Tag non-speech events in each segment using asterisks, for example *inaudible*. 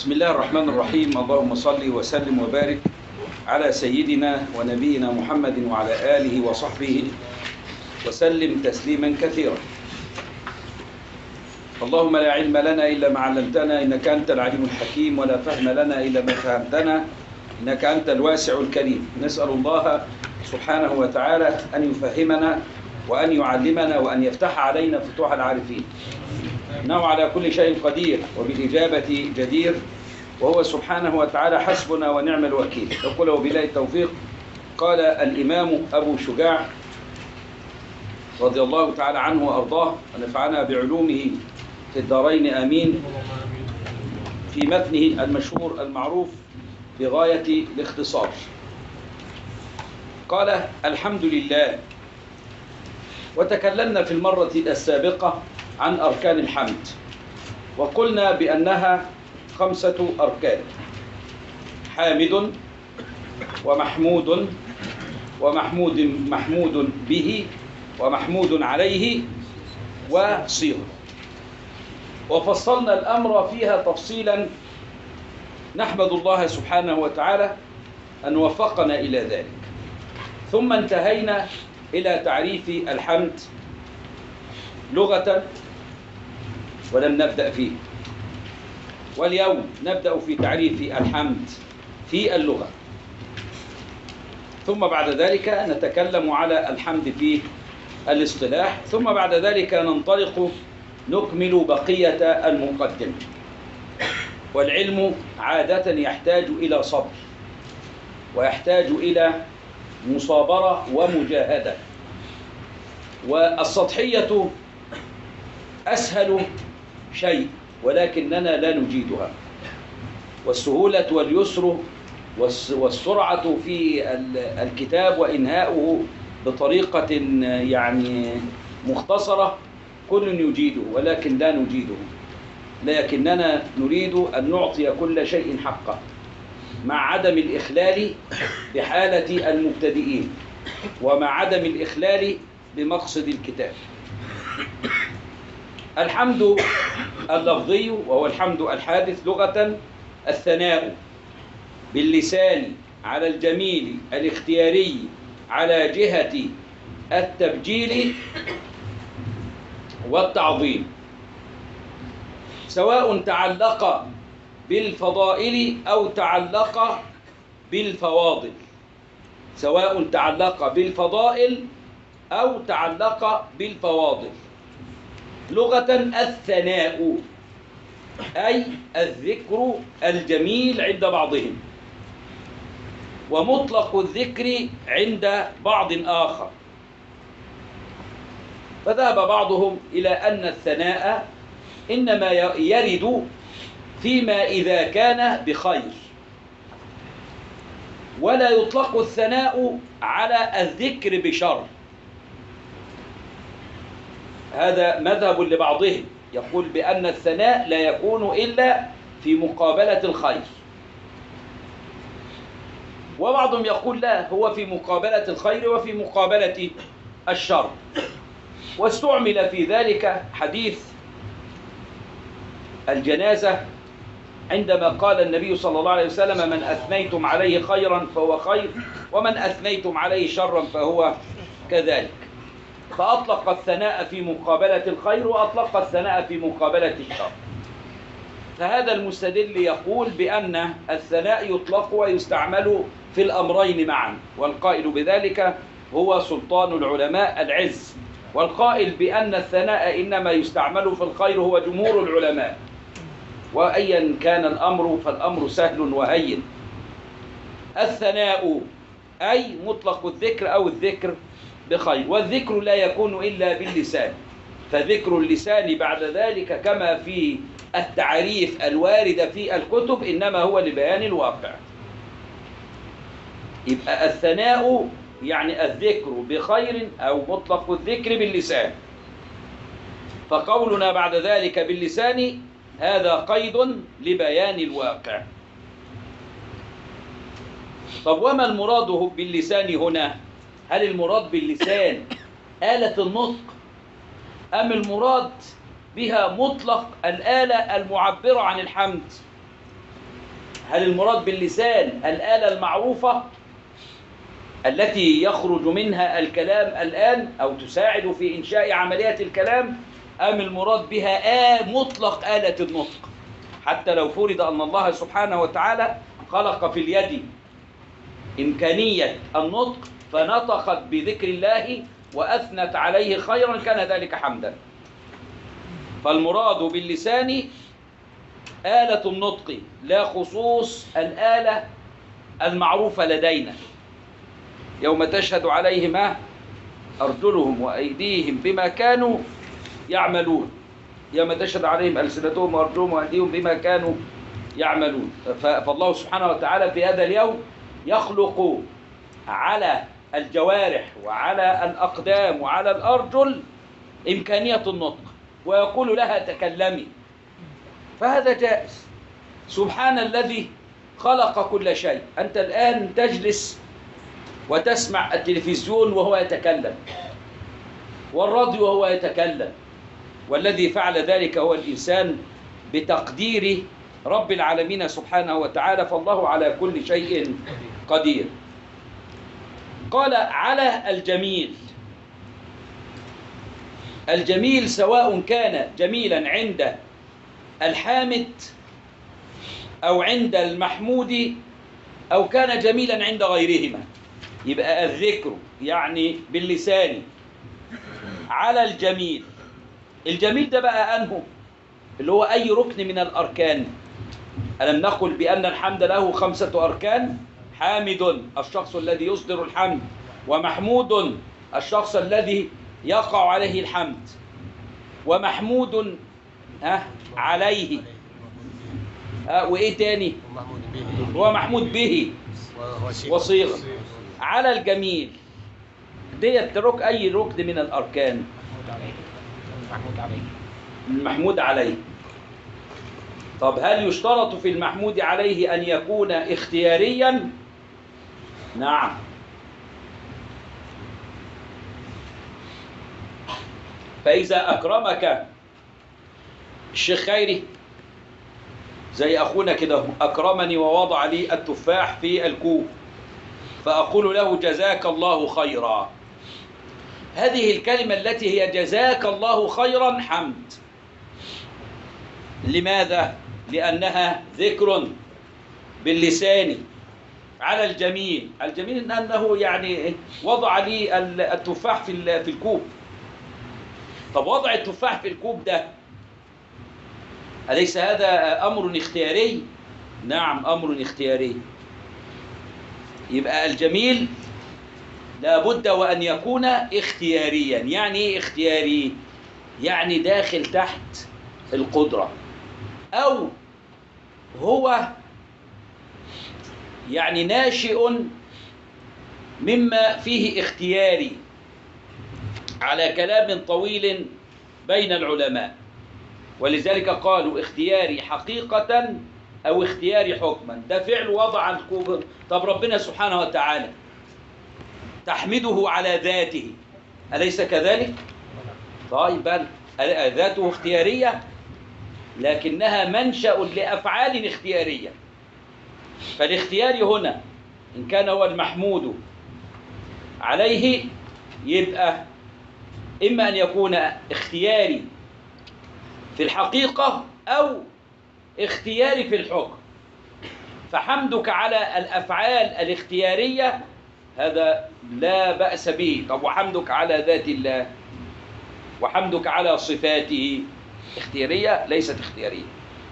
بسم الله الرحمن الرحيم اللهم صل وسلم وبارك على سيدنا ونبينا محمد وعلى آله وصحبه وسلم تسليما كثيرا اللهم لا علم لنا إلا ما علمتنا إنك أنت العليم الحكيم ولا فهم لنا إلا ما فهمتنا إنك أنت الواسع الكريم نسأل الله سبحانه وتعالى أن يفهمنا وأن يعلمنا وأن يفتح علينا فتوح العارفين إنه على كل شيء قدير وبالإجابة جدير. وهو سبحانه وتعالى حسبنا ونعم الوكيل. يقول وبالله التوفيق. قال الإمام أبو شجاع رضي الله تعالى عنه وأرضاه ونفعنا بعلومه في الدارين آمين. في متنه المشهور المعروف بغاية الاختصار. قال الحمد لله. وتكلمنا في المرة السابقة عن أركان الحمد. وقلنا بأنها خمسة أركان. حامد ومحمود ومحمود محمود به ومحمود عليه وصيغة وفصلنا الأمر فيها تفصيلا. نحمد الله سبحانه وتعالى أن وفقنا إلى ذلك. ثم انتهينا إلى تعريف الحمد لغة ولم نبدأ فيه واليوم نبدأ في تعريف الحمد في اللغة. ثم بعد ذلك نتكلم على الحمد في الاصطلاح. ثم بعد ذلك ننطلق نكمل بقية المقدمة. والعلم عادة يحتاج إلى صبر ويحتاج إلى مصابرة ومجاهدة. والسطحية أسهل شيء ولكننا لا نجيدها. والسهولة واليسر والسرعة في الكتاب وإنهاؤه بطريقة يعني مختصرة كل يجيده ولكن لا نجيده. لكننا نريد أن نعطي كل شيء حقه مع عدم الإخلال بحالة المبتدئين ومع عدم الإخلال بمقصد الكتاب. الحمد اللفظي وهو الحمد الحادث لغة الثناء باللسان على الجميل الاختياري على جهة التبجيل والتعظيم. سواء تعلق بالفضائل أو تعلق بالفواضل. سواء تعلق بالفضائل أو تعلق بالفواضل. لغة الثناء أي الذكر الجميل عند بعضهم ومطلق الذكر عند بعض آخر. فذهب بعضهم إلى أن الثناء إنما يرد فيما إذا كان بخير. ولا يطلق الثناء على الذكر بشر. هذا مذهب لبعضهم. يقول بأن الثناء لا يكون إلا في مقابلة الخير. وبعضهم يقول لا هو في مقابلة الخير وفي مقابلة الشر. واستعمل في ذلك حديث الجنازة عندما قال النبي صلى الله عليه وسلم من أثنيتم عليه خيرا فهو خير ومن أثنيتم عليه شرا فهو كذلك. فأطلق الثناء في مقابلة الخير وأطلق الثناء في مقابلة الشر. فهذا المستدل يقول بأن الثناء يطلق ويستعمل في الأمرين معا والقائل بذلك هو سلطان العلماء العز. والقائل بأن الثناء إنما يستعمل في الخير هو جمهور العلماء. وأيا كان الأمر فالأمر سهل وهين. الثناء أي مطلق الذكر أو الذكر بخير. والذكر لا يكون إلا باللسان. فذكر اللسان بعد ذلك كما في التعريف الوارد في الكتب إنما هو لبيان الواقع. يبقى الثناء يعني الذكر بخير أو مطلق الذكر باللسان. فقولنا بعد ذلك باللسان هذا قيد لبيان الواقع. طب وما المراد باللسان هنا؟ هل المراد باللسان آلة النطق أم المراد بها مطلق الآلة المعبرة عن الحمد؟ هل المراد باللسان الآلة المعروفة التي يخرج منها الكلام الآن أو تساعد في إنشاء عملية الكلام أم المراد بها آ مطلق آلة النطق؟ حتى لو فرض أن الله سبحانه وتعالى خلق في اليد إمكانية النطق فنطقت بذكر الله وأثنت عليه خيرا كان ذلك حمدا. فالمراد باللسان آلة النطق لا خصوص الآلة المعروفة لدينا. يوم تشهد عليهم أرجلهم وأيديهم بما كانوا يعملون. يوم تشهد عليهم ألسنتهم وأرجلهم وأيديهم بما كانوا يعملون. فالله سبحانه وتعالى في هذا اليوم يخلق على الجوارح وعلى الأقدام وعلى الأرجل إمكانية النطق. ويقول لها تكلمي. فهذا جائز. سبحان الذي خلق كل شيء. أنت الآن تجلس وتسمع التلفزيون وهو يتكلم. والراديو وهو يتكلم. والذي فعل ذلك هو الإنسان بتقدير رب العالمين سبحانه وتعالى. فالله على كل شيء قدير. قال على الجميل. الجميل سواء كان جميلا عند الحامد أو عند المحمود أو كان جميلا عند غيرهما. يبقى الذكر يعني باللسان. على الجميل. الجميل ده بقى أنه اللي هو أي ركن من الأركان. ألم نقل بأن الحمد له خمسة أركان؟ حامد الشخص الذي يصدر الحمد ومحمود الشخص الذي يقع عليه الحمد ومحمود ها عليه. ها وإيه تاني؟ هو محمود به وصيغة. على الجميل. ديت رك أي ركن من الأركان؟ محمود عليه. المحمود عليه طب هل يشترط في المحمود عليه أن يكون اختياريا؟ نعم. فإذا أكرمك الشيخ خيري زي أخونا كده أكرمني ووضع لي التفاح في الكوب فأقول له جزاك الله خيرا. هذه الكلمة التي هي جزاك الله خيرا حمد. لماذا؟ لأنها ذكر باللسان. على الجميل. الجميل أنه يعني وضع لي التفاح في في الكوب. طب وضع التفاح في الكوب ده أليس هذا أمر اختياري؟ نعم أمر اختياري. يبقى الجميل لابد وأن يكون اختياريا يعني إيه اختياري؟ يعني داخل تحت القدرة أو هو يعني ناشئ مما فيه اختياري على كلام طويل بين العلماء. ولذلك قالوا اختياري حقيقة أو اختياري حكما. ده فعل وضع الكوب طب ربنا سبحانه وتعالى تحمده على ذاته. أليس كذلك؟ طيب ذاته اختيارية لكنها منشأ لأفعال اختيارية. فالاختيار هنا إن كان هو المحمود عليه يبقى إما أن يكون اختياري في الحقيقة أو اختياري في الحكم. فحمدك على الأفعال الاختيارية هذا لا بأس به. طب وحمدك على ذات الله؟ وحمدك على صفاته؟ اختيارية ليست اختيارية.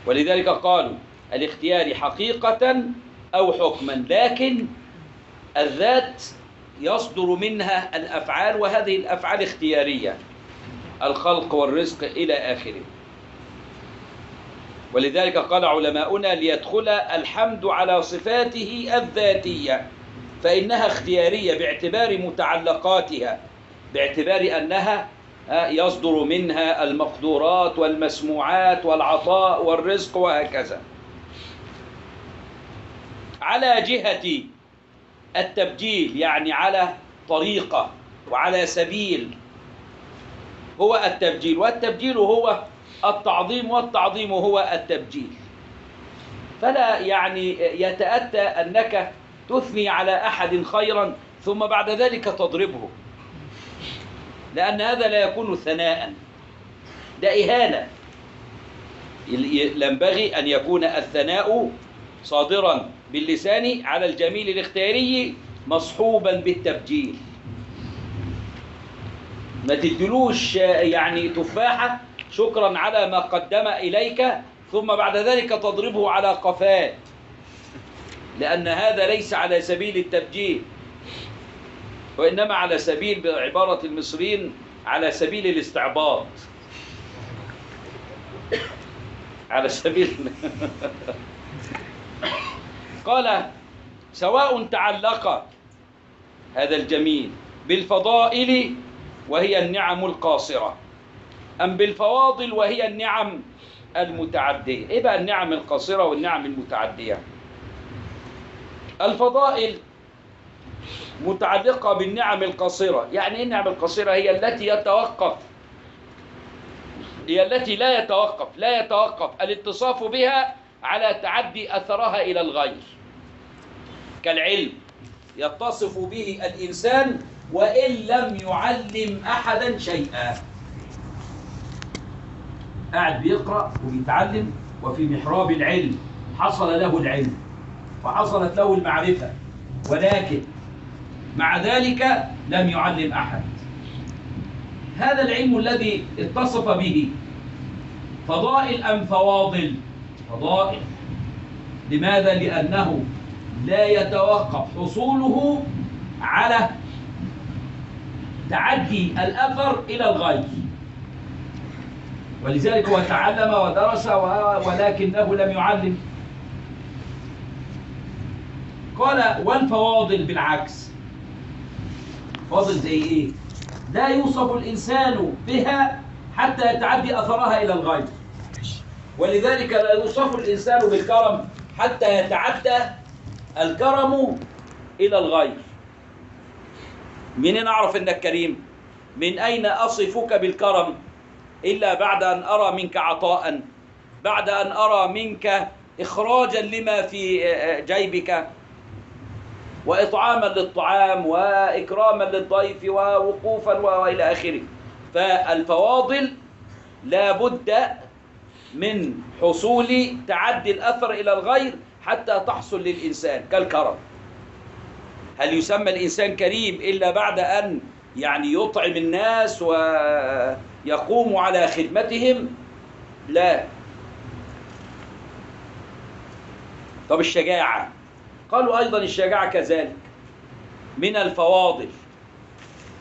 ولذلك قالوا الاختيار حقيقة أو حكما لكن الذات يصدر منها الأفعال وهذه الأفعال اختيارية الخلق والرزق إلى آخره. ولذلك قال علماؤنا ليدخل الحمد على صفاته الذاتية فإنها اختيارية باعتبار متعلقاتها باعتبار أنها يصدر منها المقدورات والمسموعات والعطاء والرزق وهكذا. على جهة التبجيل يعني على طريقة وعلى سبيل هو التبجيل. والتبجيل هو التعظيم والتعظيم هو التبجيل. فلا يعني يتأتى أنك تثني على أحد خيرا ثم بعد ذلك تضربه لأن هذا لا يكون ثناء. ده إهانة. ينبغي أن يكون الثناء صادرا. باللسان على الجميل الاختياري مصحوبا بالتبجيل. ما تدلوش يعني تفاحة شكرا على ما قدم إليك ثم بعد ذلك تضربه على قفاه. لأن هذا ليس على سبيل التبجيل وإنما على سبيل بعبارة المصريين على سبيل الاستعباط. على سبيل *laughs* قال سواء تعلق هذا الجميل بالفضائل وهي النعم القاصرة أم بالفواضل وهي النعم المتعدية؟ إيه بقى النعم القاصرة والنعم المتعدية؟ الفضائل متعلقة بالنعم القصيرة يعني إيه النعم القصيرة هي التي يتوقف هي التي لا يتوقف لا يتوقف الاتصاف بها على تعدي أثرها إلى الغير. كالعلم يتصف به الإنسان وإن لم يعلم أحدا شيئا. قاعد بيقرأ وبيتعلم وفي محراب العلم حصل له العلم وحصلت له المعرفة ولكن مع ذلك لم يعلم أحد. هذا العلم الذي اتصف به فضائل أم فواضل؟ فضائل لماذا؟ لأنه لا يتوقف حصوله على تعدي الأثر إلى الغير ولذلك هو تعلم ودرس ولكنه لم يعلم. قال والفواضل بالعكس. فاضل زي إيه؟ لا يوصف الإنسان بها حتى يتعدي أثرها إلى الغير ولذلك لا يوصف الإنسان بالكرم حتى يتعدى الكرم إلى الغير منين أعرف إنك كريم؟ من أين أصفك بالكرم؟ إلا بعد أن أرى منك عطاء بعد أن أرى منك اخراجا لما في جيبك وإطعاما للطعام وإكراما للضيف ووقوفا وإلى آخره. فالفواضل لا بد من حصول تعدي الأثر إلى الغير حتى تحصل للإنسان كالكرم. هل يسمى الإنسان كريم إلا بعد أن يعني يطعم الناس ويقوم على خدمتهم؟ لا. طب الشجاعة. قالوا أيضا الشجاعة كذلك. من الفواضل.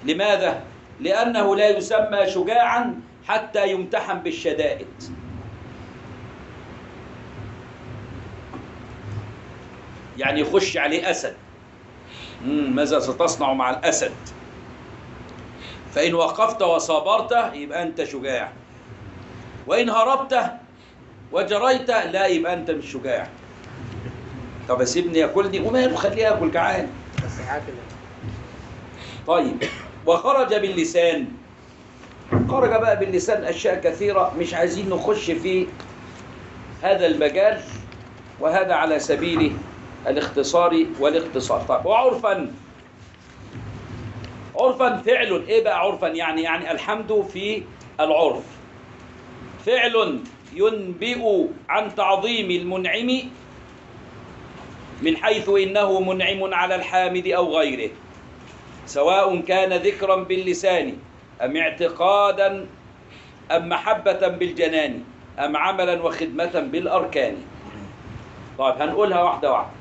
لماذا؟ لأنه لا يسمى شجاعا حتى يمتحن بالشدائد. يعني يخش عليه أسد. ماذا ستصنع مع الأسد؟ فإن وقفت وصابرت يبقى أنت شجاع. وإن هربت وجريت لا يبقى أنت مش شجاع. طب سيبني ياكلني وماله خليه ياكل جعان. طيب وخرج باللسان. خرج بقى باللسان أشياء كثيرة مش عايزين نخش في هذا المجال وهذا على سبيل الاختصار والاختصار طيب وعرفا عرفا فعل إيه بقى عرفا؟ يعني يعني الحمد في العرف. فعل ينبئ عن تعظيم المنعم من حيث إنه منعم على الحامد أو غيره سواء كان ذكرا باللسان أم اعتقادا أم محبة بالجنان أم عملا وخدمة بالأركان. طيب هنقولها واحدة واحدة.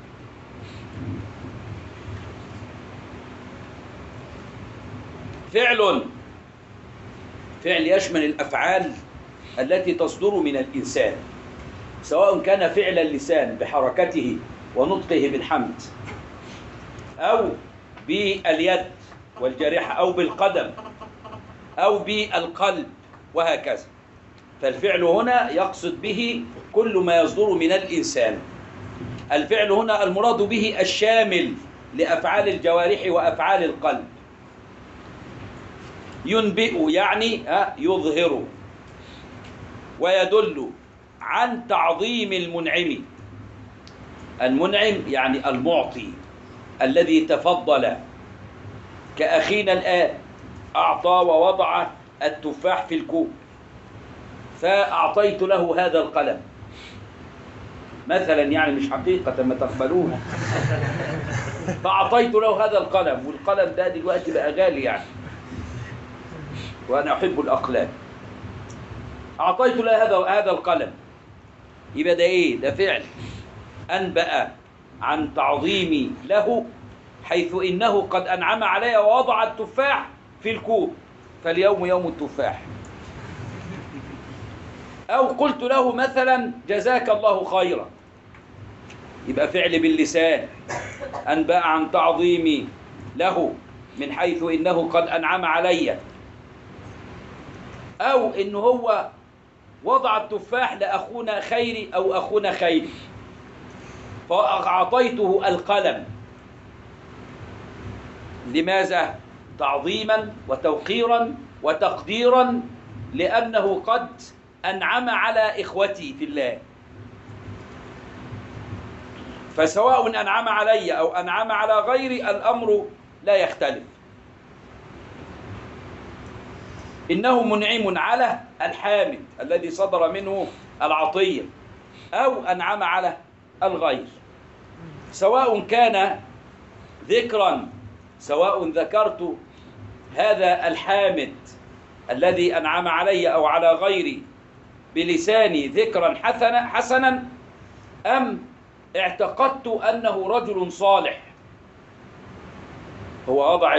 فعل فعل يشمل الأفعال التي تصدر من الإنسان سواء كان فعل اللسان بحركته ونطقه بالحمد أو باليد والجارحه أو بالقدم أو بالقلب وهكذا. فالفعل هنا يقصد به كل ما يصدر من الإنسان. الفعل هنا المراد به الشامل لأفعال الجوارح وأفعال القلب. ينبئ يعني يظهر ويدل عن تعظيم المنعم. المنعم يعني المعطي الذي تفضل كأخينا الآن أعطى ووضع التفاح في الكوب. فأعطيت له هذا القلم. مثلا يعني مش حقيقة ما تقبلوها *laughs* فأعطيت له هذا القلم والقلم ده دلوقتي بقى غالي يعني. وأنا أحب الأقلام. أعطيت له هذا هذا القلم. يبقى ده إيه؟ ده فعل. أنبأ عن تعظيمي له حيث إنه قد أنعم علي ووضع التفاح في الكوب. فاليوم يوم التفاح. أو قلت له مثلا جزاك الله خيرا. يبقى فعل باللسان. أنبأ عن تعظيمي له من حيث إنه قد أنعم علي. أو إن هو وضع التفاح لأخونا خيري أو أخونا خيري فأعطيته القلم. لماذا؟ تعظيما وتوقيرا وتقديرا لأنه قد أنعم على إخوتي في الله. فسواء أنعم علي أو أنعم على غيري الأمر لا يختلف. إنه منعم على الحامد الذي صدر منه العطية أو أنعم على الغير. سواء كان ذكرا سواء ذكرت هذا الحامد الذي أنعم علي أو على غيري بلساني ذكرا حسنا حسنا أم اعتقدت أنه رجل صالح؟ هو وضع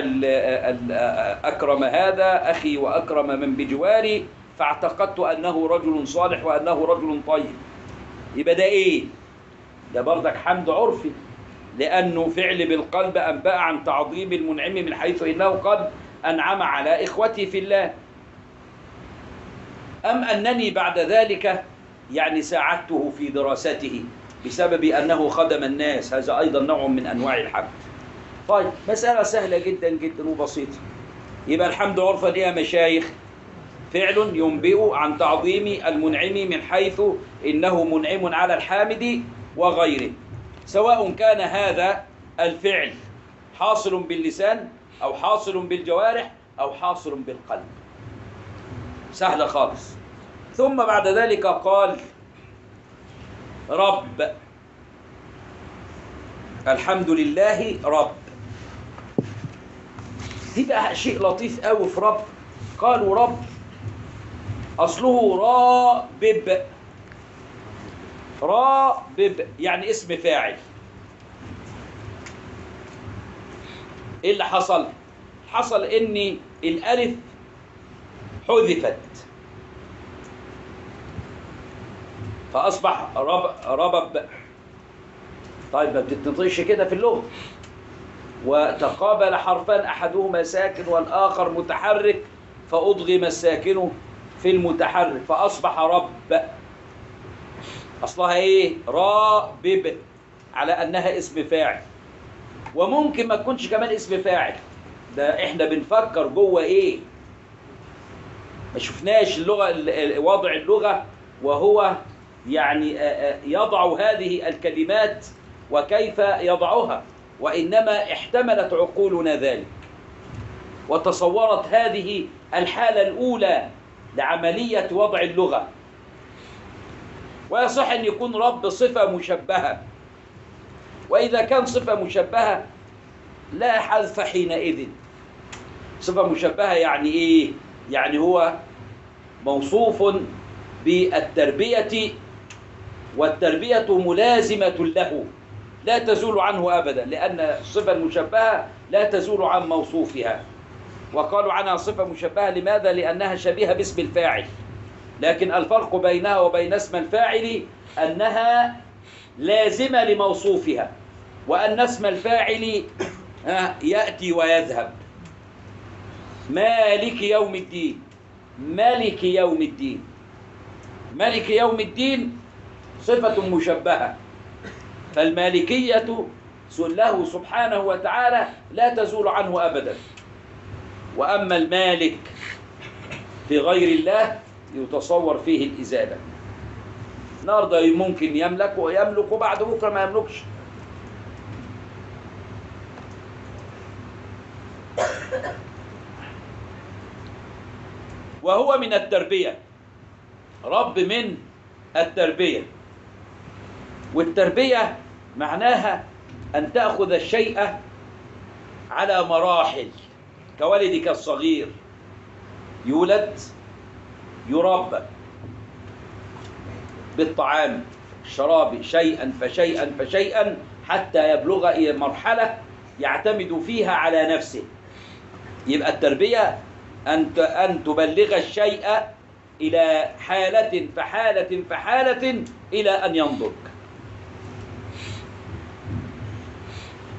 أكرم هذا أخي وأكرم من بجواري فاعتقدت أنه رجل صالح وأنه رجل طيب. يبقى ده إيه؟ ده برضك حمد عرفي لأنه فعل بالقلب أنبأ عن تعظيم المنعم من حيث إنه قد أنعم على إخوتي في الله. أم أنني بعد ذلك يعني ساعدته في دراسته بسبب أنه خدم الناس هذا أيضا نوع من أنواع الحمد. طيب مسألة سهلة جدا جدا وبسيطة. يبقى الحمد عرفا يا مشايخ فعل ينبئ عن تعظيم المنعم من حيث إنه منعم على الحامد وغيره. سواء كان هذا الفعل حاصل باللسان أو حاصل بالجوارح أو حاصل بالقلب. سهلة خالص. ثم بعد ذلك قال رب الحمد لله رب. دي بقى شيء لطيف قوي في رب. قالوا رب أصله رابب. رابب يعني اسم فاعل. إيه اللي حصل؟ حصل إن الألف حذفت. فأصبح رب ربب. طيب ما بتتنطقش كده في اللغة. وتقابل حرفان أحدهما ساكن والآخر متحرك فادغم الساكن في المتحرك فأصبح رب. أصلها إيه؟ رابب على أنها اسم فاعل. وممكن ما تكونش كمان اسم فاعل. ده إحنا بنفكر جوه إيه؟ ما شفناش اللغة وضع اللغة وهو يعني يضع هذه الكلمات وكيف يضعها. وإنما احتملت عقولنا ذلك. وتصورت هذه الحالة الأولى لعملية وضع اللغة. ويصح أن يكون رب صفة مشبهة. وإذا كان صفة مشبهة لا حذف حينئذ. صفة مشبهة يعني إيه؟ يعني هو موصوف بالتربية والتربية ملازمة له. لا تزول عنه أبدا لأن الصفة المشبهة لا تزول عن موصوفها. وقالوا عنها صفة مشبهة لماذا؟ لأنها شبيهة باسم الفاعل. لكن الفرق بينها وبين اسم الفاعل أنها لازمة لموصوفها وأن اسم الفاعل يأتي ويذهب. مالك يوم الدين. ملك يوم الدين. ملك يوم الدين صفة مشبهة. فالمالكية له سبحانه وتعالى لا تزول عنه أبدا. وأما المالك في غير الله يتصور فيه الإزالة. النهارده ممكن يملك ويملك وبعد بكرة ما يملكش. وهو من التربية. رب من التربية. والتربية معناها أن تأخذ الشيء على مراحل. كولدك الصغير يولد يربى. بالطعام الشراب شيئا فشيئا فشيئا حتى يبلغ إلى مرحلة يعتمد فيها على نفسه. يبقى التربية أن أن تبلغ الشيء إلى حالة فحالة فحالة إلى أن ينضج.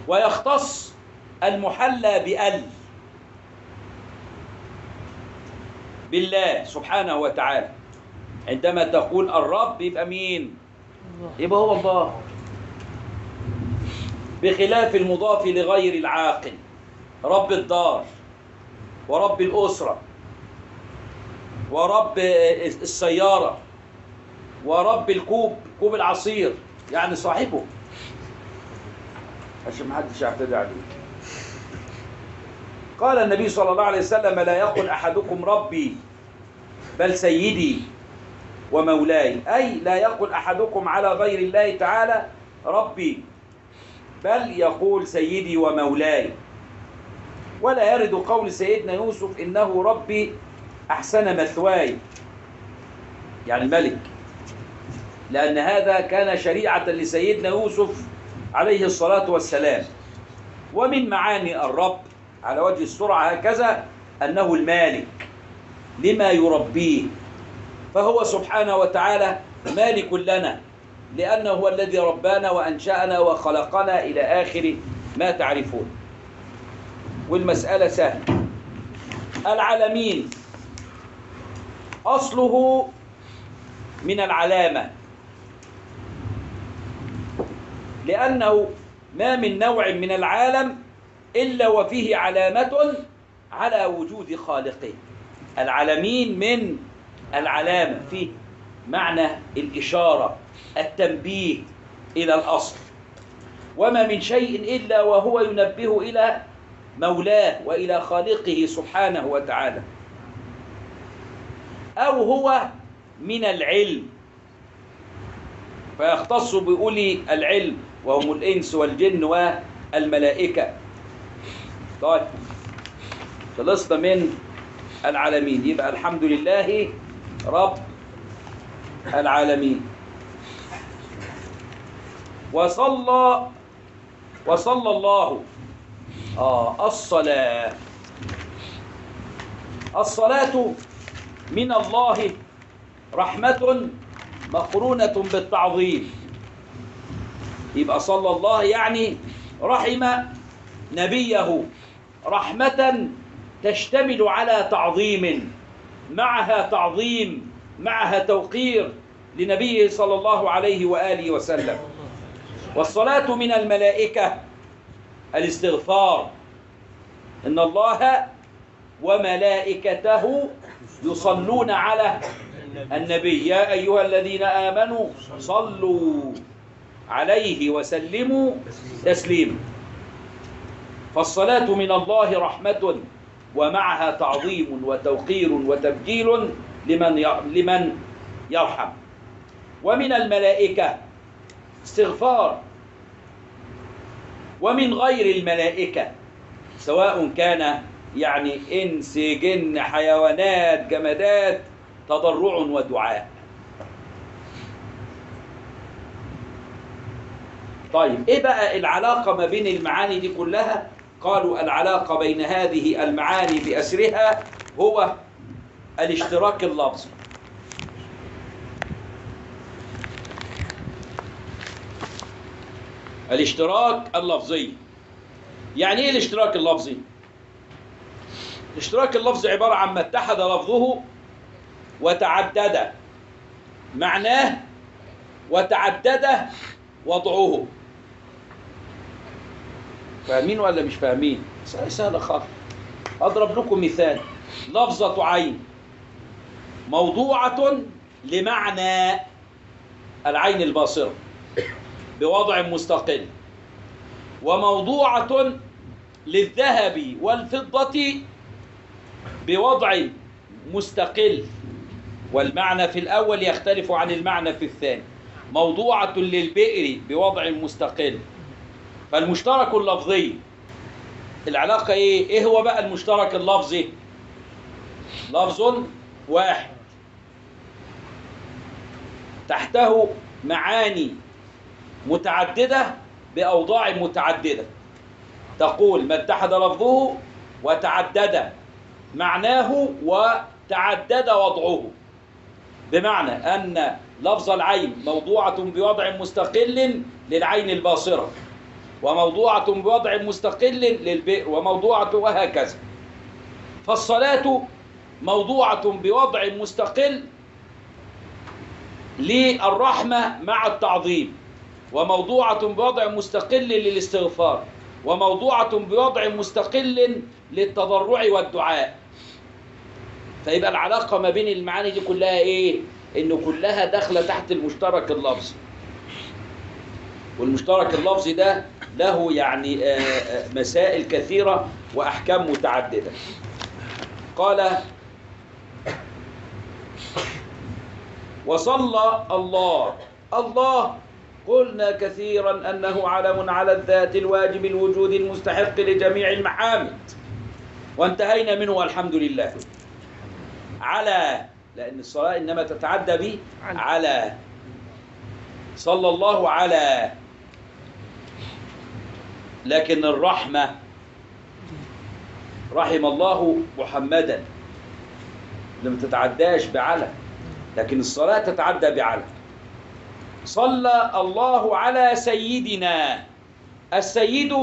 ويختص المحلى بأل. بالله سبحانه وتعالى. عندما تقول الرب يبقى مين؟ يبقى هو الله. بخلاف المضاف لغير العاقل. رب الدار ورب الأسرة ورب السيارة ورب الكوب كوب العصير. يعني صاحبه. عشان ما حدش يعتدي عليه. قال النبي صلى الله عليه وسلم لا يقل أحدكم ربي بل سيدي ومولاي. أي لا يقل أحدكم على غير الله تعالى ربي بل يقول سيدي ومولاي. ولا يرد قول سيدنا يوسف إنه ربي أحسن مثواي. يعني الملك لأن هذا كان شريعة لسيدنا يوسف عليه الصلاة والسلام. ومن معاني الرب على وجه السرعة هكذا أنه المالك لما يربيه. فهو سبحانه وتعالى مالك لنا لأنه هو الذي ربانا وأنشأنا وخلقنا إلى آخر ما تعرفون. والمسألة سهلة. العالمين أصله من العلامة. لأنه ما من نوع من العالم إلا وفيه علامة على وجود خالقه العالمين من العلامة فيه معنى الإشارة التنبيه إلى الأصل. وما من شيء إلا وهو ينبه إلى مولاه وإلى خالقه سبحانه وتعالى. أو هو من العلم. فيختص بأولي العلم. وهم الإنس والجن والملائكة. طيب خلصنا من العالمين. يبقى الحمد لله رب العالمين. وصلى وصلى الله. آه الصلاة. الصلاة من الله رحمة مقرونة بالتعظيم. يبقى صلى الله يعني رحم نبيه رحمة تشتمل على تعظيم معها تعظيم معها توقير لنبيه صلى الله عليه وآله وسلم. والصلاة من الملائكة الاستغفار. إن الله وملائكته يصلون على النبي. يا أيها الذين آمنوا صلوا. عليه وسلموا تسليما فالصلاة من الله رحمة ومعها تعظيم وتوقير وتبجيل لمن لمن يرحم. ومن الملائكة استغفار. ومن غير الملائكة سواء كان يعني إنس جن حيوانات جمادات تضرع ودعاء. طيب إيه بقى العلاقة ما بين المعاني دي كلها؟ قالوا العلاقة بين هذه المعاني بأسرها هو الاشتراك اللفظي. الاشتراك اللفظي. يعني إيه الاشتراك اللفظي؟ الاشتراك اللفظي عبارة عن ما اتحد لفظه وتعدد. معناه وتعدد وضعه. فاهمين ولا مش فاهمين؟ سهلة خالص أضرب لكم مثال. لفظة عين. موضوعة لمعنى العين الباصرة. بوضع مستقل. وموضوعة للذهب والفضة بوضع مستقل. والمعنى في الأول يختلف عن المعنى في الثاني. موضوعة للبئر بوضع مستقل. فالمشترك اللفظي. العلاقة إيه؟ إيه هو بقى المشترك اللفظي؟ لفظ واحد. تحته معاني متعددة بأوضاع متعددة. تقول ما اتحد لفظه وتعدد معناه وتعدد وضعه. بمعنى أن لفظ العين موضوعة بوضع مستقل للعين الباصرة. وموضوعة بوضع مستقل للبئر وموضوعة وهكذا. فالصلاة موضوعة بوضع مستقل للرحمة مع التعظيم وموضوعة بوضع مستقل للاستغفار وموضوعة بوضع مستقل للتضرع والدعاء. فيبقى العلاقة ما بين المعاني دي كلها إيه؟ إن كلها داخلة تحت المشترك اللفظي. والمشترك اللفظي ده له يعني آه، آه، مسائل كثيرة وأحكام متعددة. قال وصلى الله. الله قلنا كثيرا أنه علم على الذات الواجب الوجود المستحق لجميع المحامد. وانتهينا منه والحمد لله. على لأن الصلاة إنما تتعدى به على. صلى الله على. لكن الرحمة رحم الله محمدا. لما تتعداش بعلى لكن الصلاة تتعدى بعلى صلى الله على سيدنا. السيد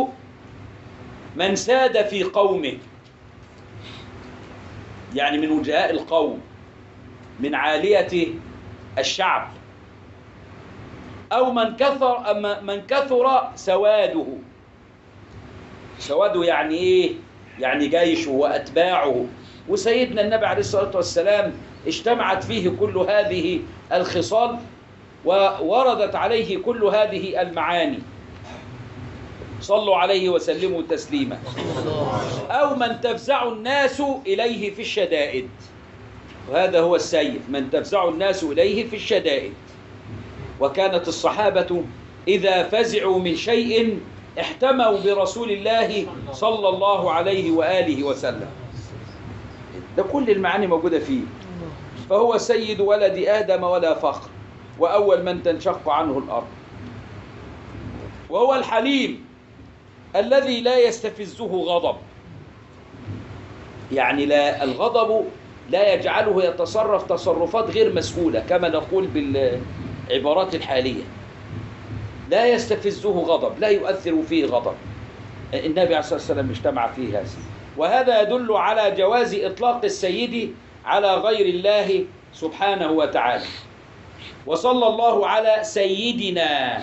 من ساد في قومه. يعني من وجهاء القوم من عالية الشعب. أو من كثر من كثر سواده. سواده يعني إيه؟ يعني جيشه وأتباعه. وسيدنا النبي عليه الصلاة والسلام اجتمعت فيه كل هذه الخصال ووردت عليه كل هذه المعاني. صلوا عليه وسلموا تسليما. أو من تفزع الناس إليه في الشدائد. وهذا هو السيد من تفزع الناس إليه في الشدائد. وكانت الصحابة إذا فزعوا من شيء احتموا برسول الله صلى الله عليه وآله وسلم. ده كل المعاني موجودة فيه. فهو سيد ولد آدم ولا فخر وأول من تنشق عنه الأرض. وهو الحليم الذي لا يستفزه غضب. يعني لا الغضب لا يجعله يتصرف تصرفات غير مسؤولة كما نقول بالعبارات الحالية. لا يستفزه غضب لا يؤثر فيه غضب. النبي عليه الصلاة والسلام اجتمع فيه هذا وهذا يدل على جواز إطلاق السيد على غير الله سبحانه وتعالى. وصلى الله على سيدنا.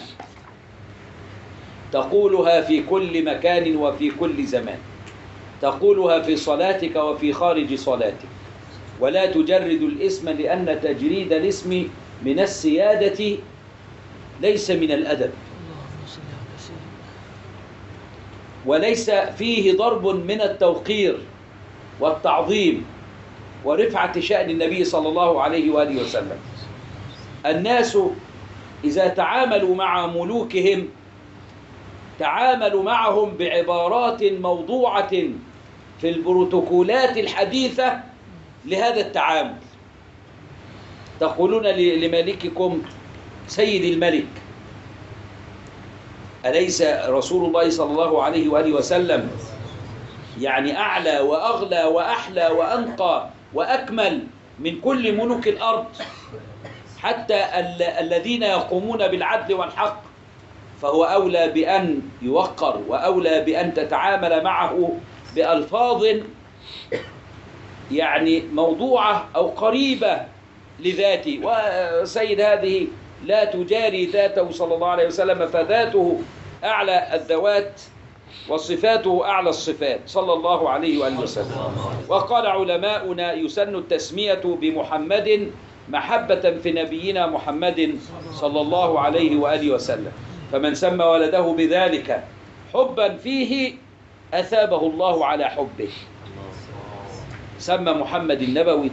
تقولها في كل مكان وفي كل زمان. تقولها في صلاتك وفي خارج صلاتك. ولا تجرد الاسم لأن تجريد الاسم من السيادة ليس من الأدب. وليس فيه ضرب من التوقير والتعظيم ورفعة شأن النبي صلى الله عليه وآله وسلم. الناس إذا تعاملوا مع ملوكهم تعاملوا معهم بعبارات موضوعة في البروتوكولات الحديثة لهذا التعامل. تقولون ل- لملككم سيد الملك. أليس رسول الله صلى الله عليه وآله وسلم يعني أعلى وأغلى وأحلى وأنقى وأكمل من كل ملوك الأرض حتى ال- الذين يقومون بالعدل والحق؟ فهو أولى بأن يوقر وأولى بأن تتعامل معه بألفاظ يعني موضوعة أو قريبة لذاته. وسيد هذه لا تجاري ذاته صلى الله عليه وسلم فذاته أعلى الذوات وصفاته أعلى الصفات صلى الله عليه وآله وسلم. وقال علماؤنا يسن التسمية بمحمد محبة في نبينا محمد صلى الله عليه وآله وسلم. فمن سمى ولده بذلك حبا فيه أثابه الله على حبه. سمى محمد النبوي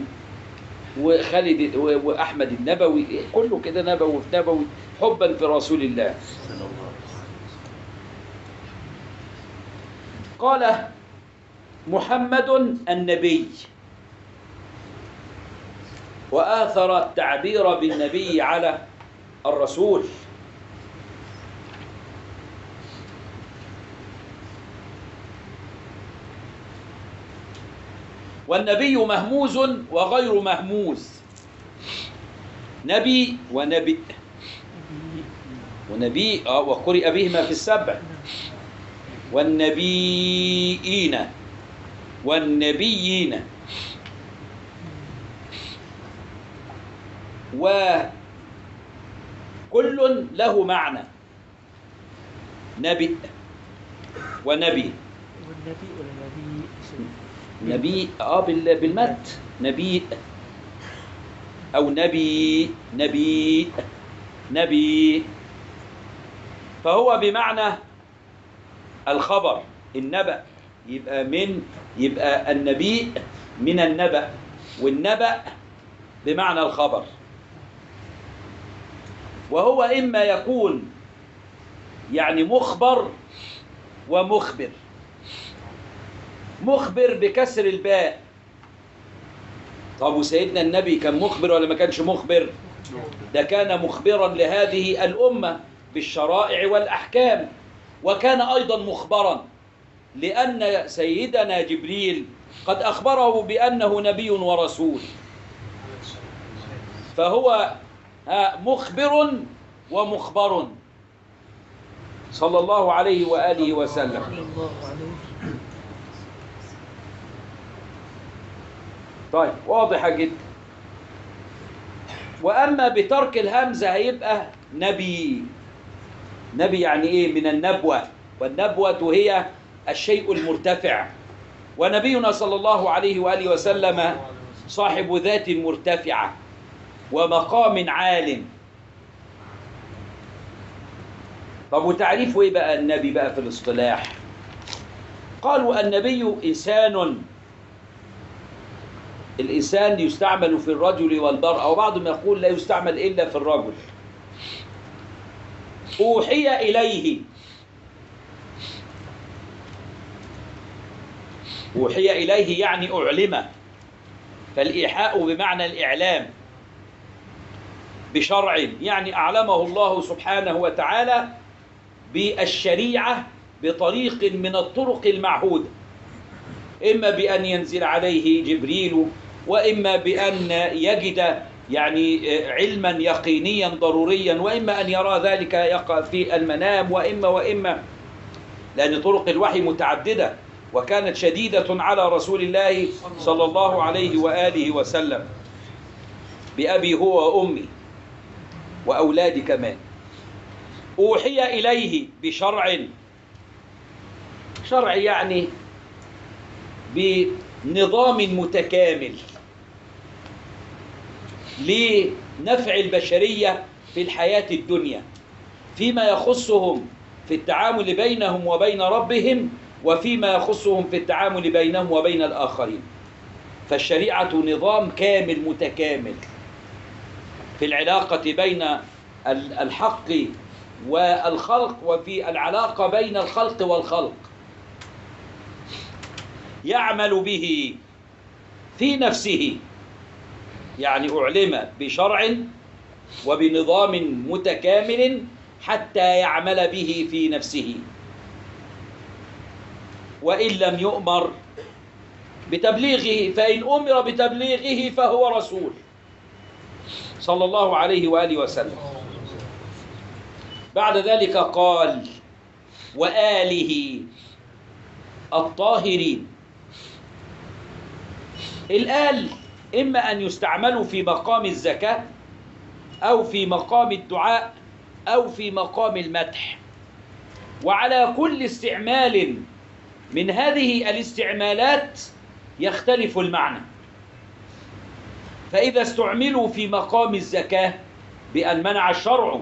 وخالد و- وأحمد النبوي كله كده نبوي في نبوي حبا في رسول الله. قال محمد النبي. وآثر التعبير بالنبي على الرسول. والنبي مهموز وغير مهموز. نبي ونبي. ونبي آه وقرئ بهما في السبع. والنبيين. والنبيين. وكل له معنى. نبي ونبي. والنبي ولا نبي آه بال- بالمد. نبي أو نبي نبي نبي. فهو بمعنى الخبر النبأ. يبقى من يبقى النبي من النبأ والنبأ بمعنى الخبر. وهو إما يكون يعني مخبر ومخبر. مخبر بكسر الباء. طب وسيدنا النبي كان مخبر ولا ما كانش مخبر؟ ده كان مخبرا لهذه الأمة بالشرائع والأحكام. وكان أيضا مخبرا لأن سيدنا جبريل قد أخبره بأنه نبي ورسول. فهو مخبر ومخبر. صلى الله عليه وآله وسلم صلى الله عليه طيب واضحة جدا. وأما بترك الهمزة هيبقى نبي. نبي يعني إيه؟ من النبوة. والنبوة هي الشيء المرتفع. ونبينا صلى الله عليه وآله وسلم صاحب ذات مرتفعة ومقام عال. طب وتعريفه إيه بقى النبي بقى في الاصطلاح؟ قالوا النبي إنسان الإنسان يستعمل في الرجل والمرأة وبعضهم يقول لا يستعمل إلا في الرجل. أوحي إليه. أوحي إليه يعني أعلم فالإيحاء بمعنى الإعلام. بشرع يعني أعلمه الله سبحانه وتعالى بالشريعة بطريق من الطرق المعهودة إما بأن ينزل عليه جبريل وإما بأن يجد يعني علما يقينيا ضروريا وإما أن يرى ذلك يقع في المنام وإما وإما لأن طرق الوحي متعددة وكانت شديدة على رسول الله صلى الله عليه وآله وسلم بأبي هو وأمي وأولادي كمان. أوحي إليه بشرع شرع يعني بنظام متكامل. لنفع البشرية في الحياة الدنيا فيما يخصهم في التعامل بينهم وبين ربهم وفيما يخصهم في التعامل بينهم وبين الآخرين. فالشريعة نظام كامل متكامل في العلاقة بين ال- الحق والخلق وفي العلاقة بين الخلق والخلق. يعمل به في نفسه يعني أعلم بشرع وبنظام متكامل حتى يعمل به في نفسه. وإن لم يؤمر بتبليغه فإن أمر بتبليغه فهو رسول. صلى الله عليه وآله وسلم. بعد ذلك قال وآله الطاهرين. الآل إما أن يستعملوا في مقام الزكاة أو في مقام الدعاء أو في مقام المدح. وعلى كل استعمال من هذه الاستعمالات يختلف المعنى. فإذا استعملوا في مقام الزكاة بأن منع الشرع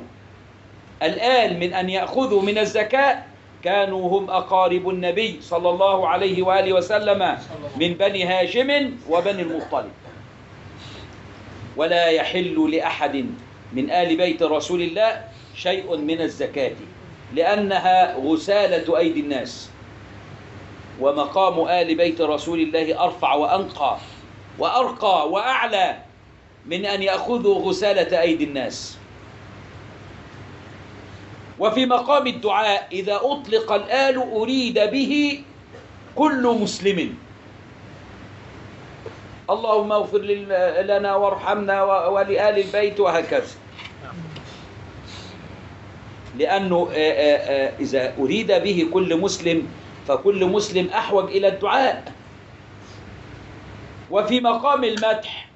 الآن من أن يأخذوا من الزكاة كانوا هم أقارب النبي صلى الله عليه وآله وسلم من بني هاشم وبني المطلب. ولا يحل لأحد من آل بيت رسول الله شيء من الزكاة لأنها غسالة أيدي الناس. ومقام آل بيت رسول الله أرفع وأنقى وأرقى وأعلى من أن يأخذوا غسالة أيدي الناس. وفي مقام الدعاء إذا أطلق الآل أريد به كل مسلم. اللهم اغفر لنا وارحمنا ولآل البيت وهكذا. لأنه آه، آه، آه، إذا أريد به كل مسلم فكل مسلم أحوج إلى الدعاء. وفي مقام المدح.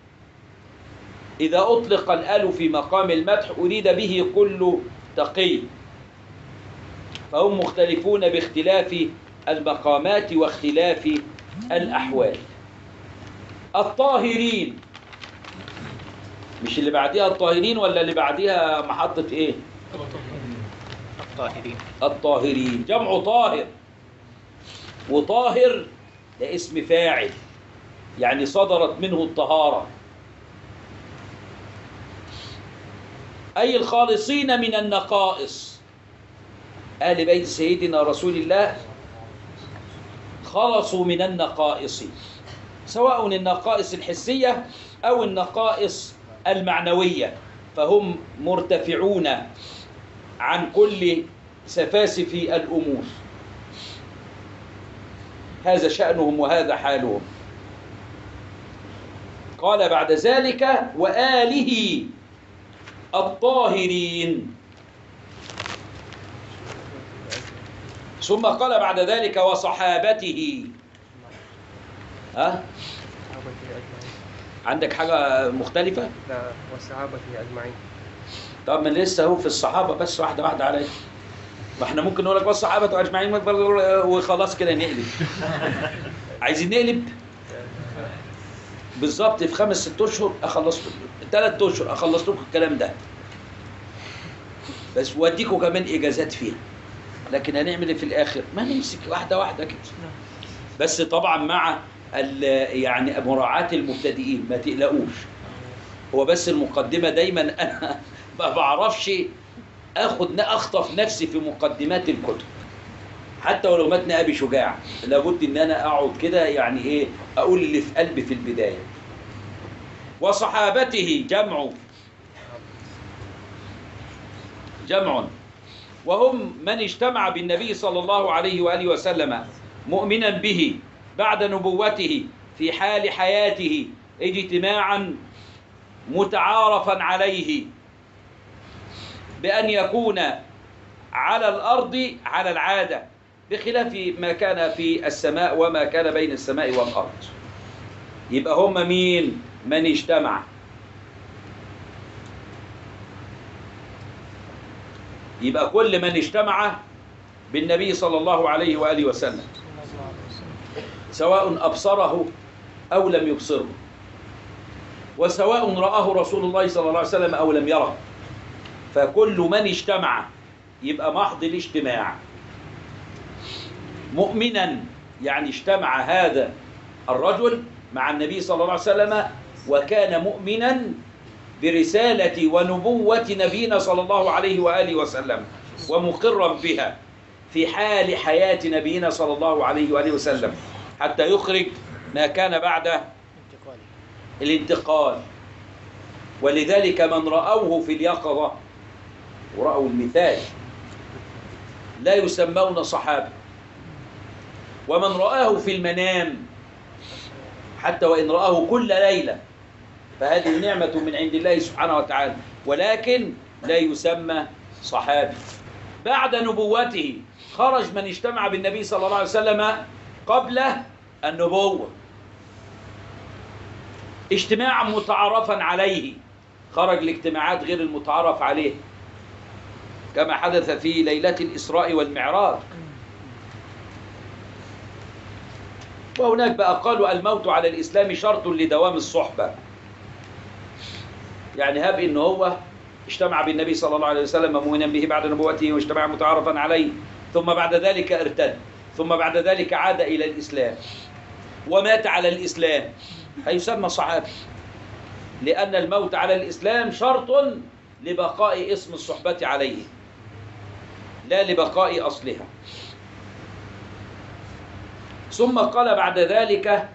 إذا أطلق الآل في مقام المدح أريد به كل تقي. فهم مختلفون باختلاف المقامات واختلاف الأحوال. الطاهرين. مش اللي بعديها الطاهرين ولا اللي بعديها محطة إيه؟ الطاهرين. الطاهرين. جمع طاهر وطاهر ده اسم فاعل يعني صدرت منه الطهارة. أي الخالصين من النقائص. آل بيت سيدنا رسول الله خلصوا من النقائص. سواء النقائص الحسية أو النقائص المعنوية فهم مرتفعون عن كل سفاسف الأمور. هذا شأنهم وهذا حالهم. قال بعد ذلك وآله الطاهرين. ثم قال بعد ذلك وصحابته. ها؟ عندك حاجة مختلفة؟ لا وصحابته أجمعين. طب ما لسه هو في الصحابة بس واحدة واحدة عليا ما إحنا ممكن نقول لك والصحابة أجمعين وخلاص كده نقلب. *laughs* عايزين نقلب؟ بالظبط في خمس ست أشهر اخلص ثلاث أشهر اخلص لكم الكلام ده. بس واديكم كمان إجازات فيها. لكن هنعمل إيه في الآخر؟ ما نمسك واحدة واحدة كده. بس طبعا مع يعني مراعاة المبتدئين ما تقلقوش. هو بس المقدمة دايما *laughs* أنا ما بعرفش آخد أخطف نفسي في مقدمات الكتب. حتى ولو متن أبي شجاع لابد إن أنا أقعد كده يعني إيه أقول اللي في قلبي في البداية. وصحابته جمع. جمع. وهم من اجتمع بالنبي صلى الله عليه وآله وسلم مؤمنا به. بعد نبوته في حال حياته اجتماعا متعارفا عليه. بأن يكون على الأرض على العادة بخلاف ما كان في السماء وما كان بين السماء والأرض. يبقى هم مين؟ من اجتمع. يبقى كل من اجتمع بالنبي صلى الله عليه وآله وسلم. سواء أبصره أو لم يبصره. وسواء رآه رسول الله صلى الله عليه وسلم أو لم يره. فكل من اجتمع يبقى محض الاجتماع. مؤمنا يعني اجتمع هذا الرجل مع النبي صلى الله عليه وسلم وكان مؤمنا برسالة ونبوة نبينا صلى الله عليه وآله وسلم ومقرا بها في حال حياة نبينا صلى الله عليه وآله وسلم. حتى يخرج ما كان بعد الانتقال. ولذلك من رأوه في اليقظة ورأوا المثال لا يسمون صحابة. ومن رآه في المنام حتى وإن رآه كل ليلة فهذه نعمة من عند الله سبحانه وتعالى. ولكن لا يسمى صحابي. بعد نبوته خرج من اجتمع بالنبي صلى الله عليه وسلم قبل النبوة اجتماعا متعارفا عليه. خرج لاجتماعات غير المتعارف عليه. كما حدث في ليلة الإسراء والمعراج. وهناك بقى قالوا الموت على الإسلام شرط لدوام الصحبة. يعني هب ان هو اجتمع بالنبي صلى الله عليه وسلم مؤمنا به بعد نبوته واجتمع متعارفا عليه. ثم بعد ذلك ارتد. ثم بعد ذلك عاد إلى الإسلام. ومات على الإسلام. هيسمى صحابي. لأن الموت على الإسلام شرط لبقاء اسم الصحبة عليه. لا لبقاء أصلها. ثم قال بعد ذلك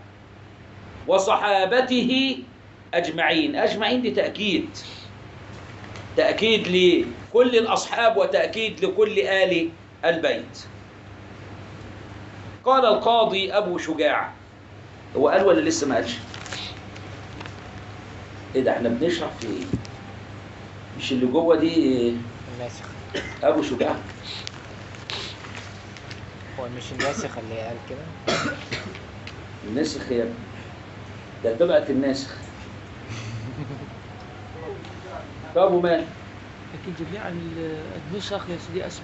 وصحابته أجمعين. أجمعين دي تأكيد. تأكيد لكل الأصحاب وتأكيد لكل آل البيت. قال القاضي أبو شجاع هو قال ولا لسه ما قالش؟ إيه ده إحنا بنشرح في إيه؟ مش اللي جوه دي الناسخ. أبو شجاع. هو مش الناسخ اللي قال كده؟ النسخ يا ابني. ده طبعة الناسخ. طب ومال لكن جميع ال- النسخ يا سيدي أثبت.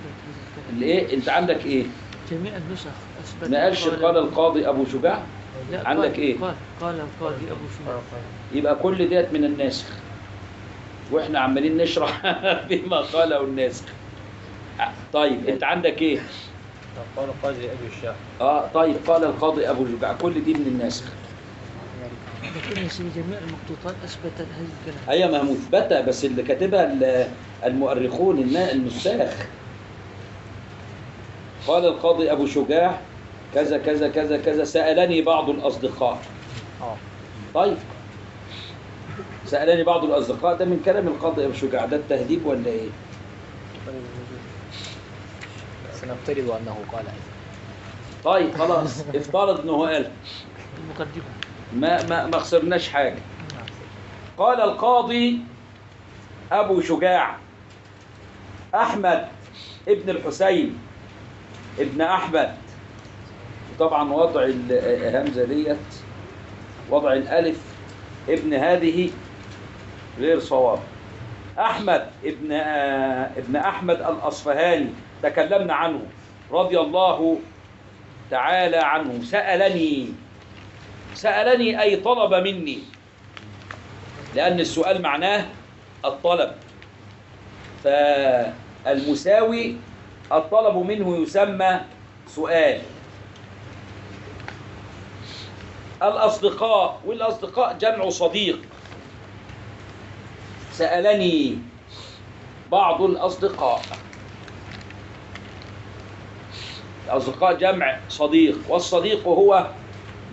الإيه؟ أنت عندك إيه؟ جميع النسخ أثبت. ما قالش قال القاضي أبو شجاع. لا عندك قال إيه؟ قال قال القاضي أبو شجاع يبقى كل ديت من الناسخ وإحنا عمالين نشرح *laughs* بما قاله الناسخ طيب أنت عندك إيه؟ قال قاضي أبي الشاه آه طيب قال القاضي أبو شجاع كل دي من الناسخ لكن يا سيدي جميع المخطوطات أثبتت هذا الكلام. هي ما هي مثبته بس اللي كاتبها ال- المؤرخون النساخ قال القاضي أبو شجاع كذا كذا كذا كذا. سألني بعض الأصدقاء. آه. طيب. سألني بعض الأصدقاء ده من كلام القاضي أبو شجاع. ده التهديد ولا إيه؟ سنفترض أنه قال طيب خلاص. افترض إنه قال. المقدمة. ما ما ما خسرناش حاجة. قال القاضي أبو شجاع أحمد ابن الحسين ابن أحمد. طبعا وضع الهمزة ديت وضع الألف ابن هذه غير صواب. أحمد ابن ابن أحمد الأصفهاني تكلمنا عنه رضي الله تعالى عنه سألني سألني أي طلب مني لأن السؤال معناه الطلب. فالمساوي الطلب منه يسمى سؤال. الأصدقاء والأصدقاء جمع صديق. سألني بعض الأصدقاء. الأصدقاء جمع صديق والصديق هو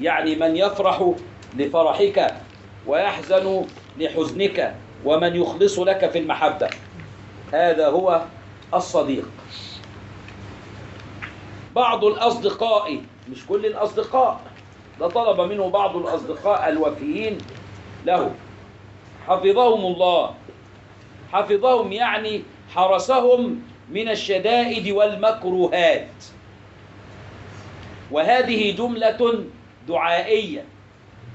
يعني من يفرح لفرحك ويحزن لحزنك ومن يخلص لك في المحبة. هذا هو الصديق. بعض الأصدقاء مش كل الأصدقاء ده طلب منه بعض الأصدقاء الوفيين له. حفظهم الله. حفظهم يعني حرسهم من الشدائد والمكروهات. وهذه جملة دعائية.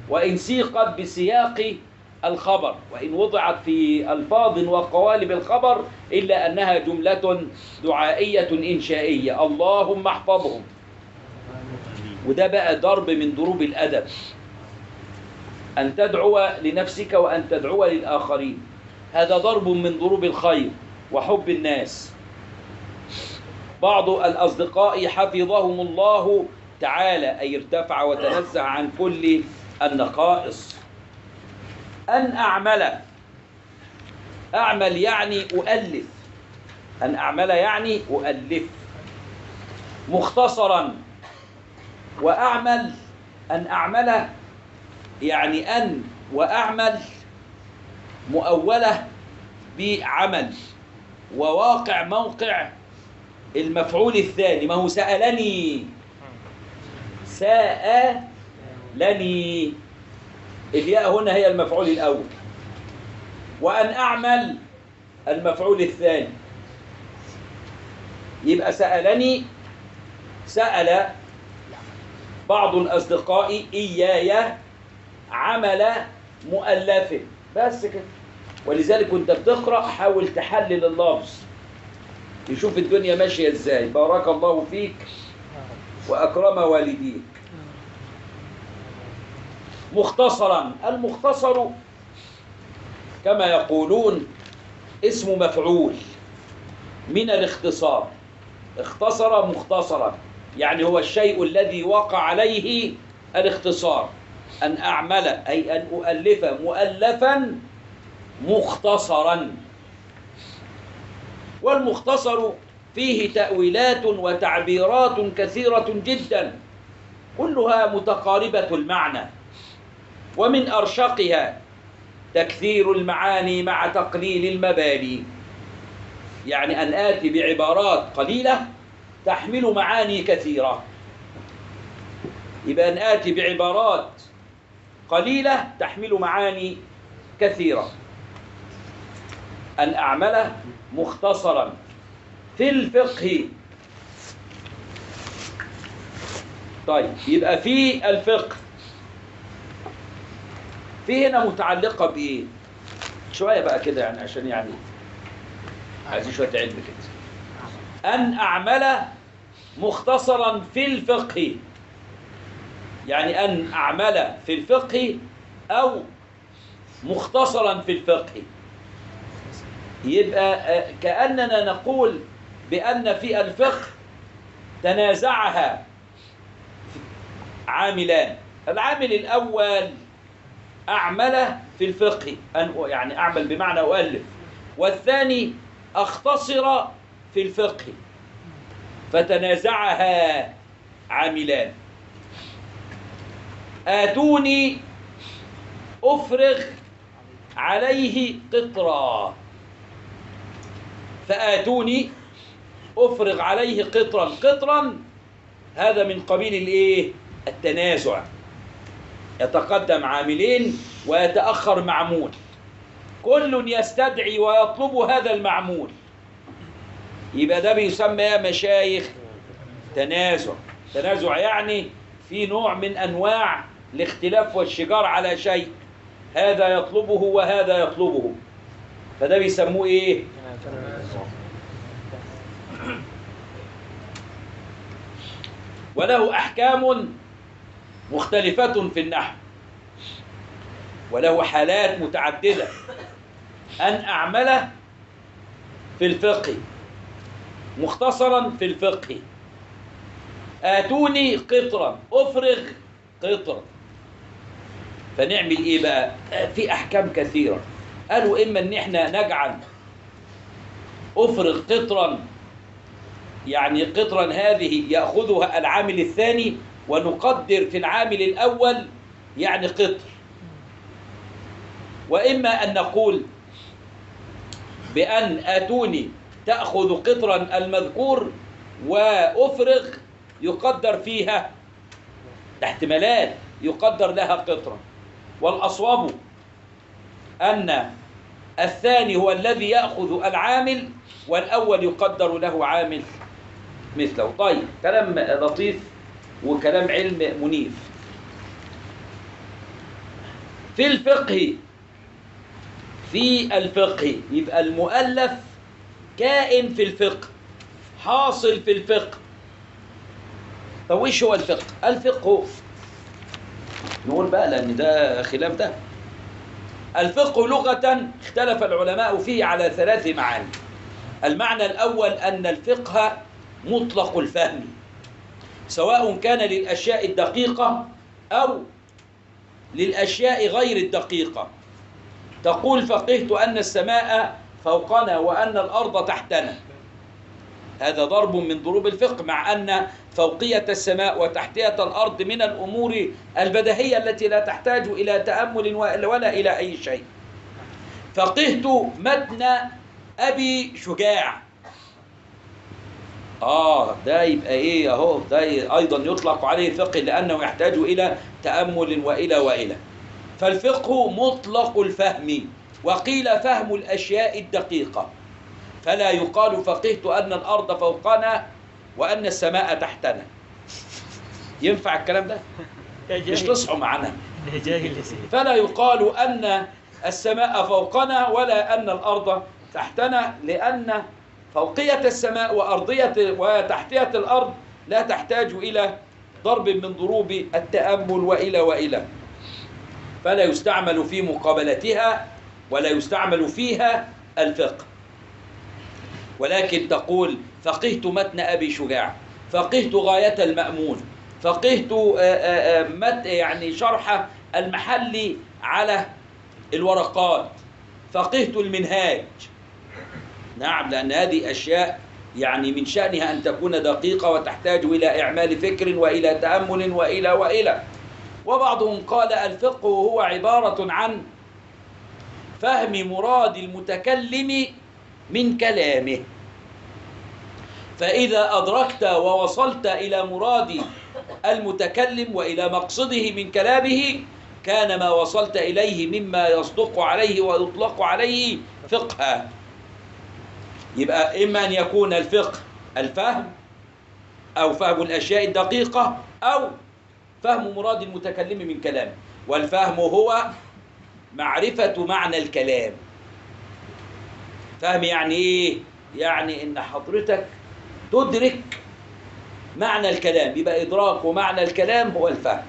وإن سيقت بسياق الخبر وإن وضعت في ألفاظ وقوالب الخبر إلا أنها جملة دعائية إنشائية. اللهم احفظهم. وده بقى ضرب من ضروب الأدب. أن تدعو لنفسك وأن تدعو للآخرين. هذا ضرب من ضروب الخير وحب الناس. بعض الأصدقاء حفظهم الله تعالى أي ارتفع وتنزه عن كل النقائص. أن أعمل أعمل يعني أؤلف. أن أعمل يعني أؤلف. مختصرا. وأعمل أن أعمل يعني أن وأعمل مؤولة بعمل. وواقع موقع المفعول الثاني ما هو سألني. سألني. الياء هنا هي المفعول الأول. وأن أعمل المفعول الثاني. يبقى سألني سأل بعض الأصدقاء إياي عمل مؤلف بس كده ولذلك وانت بتقرأ حاول تحلل اللفظ. يشوف الدنيا ماشية إزاي. بارك الله فيك وأكرم والديك. مختصرا. المختصر كما يقولون اسم مفعول من الاختصار. اختصر مختصرا. يعني هو الشيء الذي وقع عليه الاختصار. أن أعمل أي أن أؤلف مؤلفا مختصرا. والمختصر فيه تأويلات وتعبيرات كثيرة جدا. كلها متقاربة المعنى. ومن أرشقها تكثير المعاني مع تقليل المباني. يعني أن آتي بعبارات قليلة تحمل معاني كثيرة. يبقى أن آتي بعبارات قليلة تحمل معاني كثيرة. أن أعمل مختصرا في الفقه. طيب يبقى في الفقه. في هنا متعلقة بإيه؟ شوية بقى كده يعني عشان يعني عايزين شوية علم كده. أن أعمل مختصرا في الفقه. يعني أن أعمل في الفقه أو مختصرا في الفقه. يبقى آه، كأننا نقول بأن في الفقه تنازعها عاملان. العامل الأول أعمل في الفقه أن يعني أعمل بمعنى أؤلف. والثاني أختصر في الفقه. فتنازعها عاملان. آتوني أفرغ عليه قطرا. فآتوني أفرغ عليه قطرا. قطرا هذا من قبيل الإيه؟ التنازع. يتقدم عاملين ويتأخر معمول. كل يستدعي ويطلب هذا المعمول. يبقى ده بيسمى يا مشايخ تنازع. تنازع يعني في نوع من أنواع الاختلاف والشجار على شيء. هذا يطلبه وهذا يطلبه. فده بيسموه إيه؟ وله أحكام مختلفة في النحو. وله حالات متعددة. أن أعمل في الفقه. مختصرا في الفقه. آتوني قطرا أفرغ قطرا. فنعمل إيه بقى؟ في أحكام كثيرة. قالوا إما إن إحنا نجعل أفرغ قطرا يعني قطرا هذه يأخذها العامل الثاني ونقدر في العامل الأول يعني قطر. وإما أن نقول بأن آتوني تأخذ قطرا المذكور وأفرغ يقدر فيها. احتمالات يقدر لها قطرا. والأصوب أن الثاني هو الذي يأخذ العامل والأول يقدر له عامل مثله. طيب كلام لطيف وكلام علم منيف. في الفقه في الفقه يبقى المؤلف كائن في الفقه حاصل في الفقه. طب وإيش هو الفقه؟ الفقه نقول بقى لأن ده خلاف ده. الفقه لغة اختلف العلماء فيه على ثلاث معاني. المعنى الأول أن الفقه مطلق الفهم سواء كان للأشياء الدقيقة أو للأشياء غير الدقيقة. تقول فقهت أن السماء فوقنا وأن الأرض تحتنا. هذا ضرب من ضروب الفقه مع أن فوقية السماء وتحتية الأرض من الأمور البديهية التي لا تحتاج إلى تأمل ولا إلى أي شيء. فقهت متن أبي شجاع. آه ده يبقى إيه أهو ده أيضا يطلق عليه فقه لأنه يحتاج إلى تأمل وإلى وإلى. فالفقه مطلق الفهم. وقيل فهم الأشياء الدقيقة. فلا يقال فقهت أن الأرض فوقنا وأن السماء تحتنا. ينفع الكلام ده؟ مش تصحوا معنا. فلا يقال أن السماء فوقنا ولا أن الأرض تحتنا لأن فوقية السماء وأرضية وتحتية الأرض لا تحتاج إلى ضرب من ضروب التأمل وإلى وإلى. فلا يستعمل في مقابلتها ولا يستعمل فيها الفقه. ولكن تقول فقهت متن أبي شجاع فقهت غاية المأمون فقهت آه، آه، آه، يعني شرح المحل على الورقات فقهت المنهاج. نعم لأن هذه أشياء يعني من شأنها أن تكون دقيقة وتحتاج إلى إعمال فكر وإلى تأمل وإلى وإلى. وبعضهم قال الفقه هو عبارة عن فهم مراد المتكلم من كلامه. فإذا أدركت ووصلت إلى مراد المتكلم وإلى مقصده من كلامه كان ما وصلت إليه مما يصدق عليه ويطلق عليه فقها يبقى إما أن يكون الفقه الفهم أو فهم الأشياء الدقيقة أو فهم مراد المتكلم من كلامه. والفهم هو معرفة معنى الكلام. فهم يعني إيه؟ يعني إن حضرتك تدرك معنى الكلام يبقى إدراك ومعنى الكلام هو الفهم.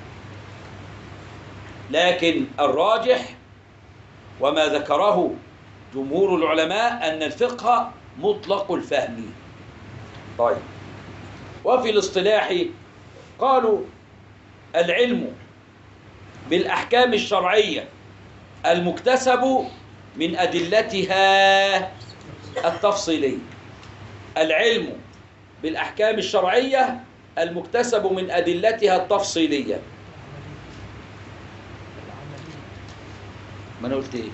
لكن الراجح وما ذكره جمهور العلماء أن الفقه مطلق الفهم. طيب. وفي الاصطلاح قالوا العلم بالأحكام الشرعية المكتسب من أدلتها التفصيلية. العلم بالأحكام الشرعية المكتسب من أدلتها التفصيلية. ما أنا قلت إيه؟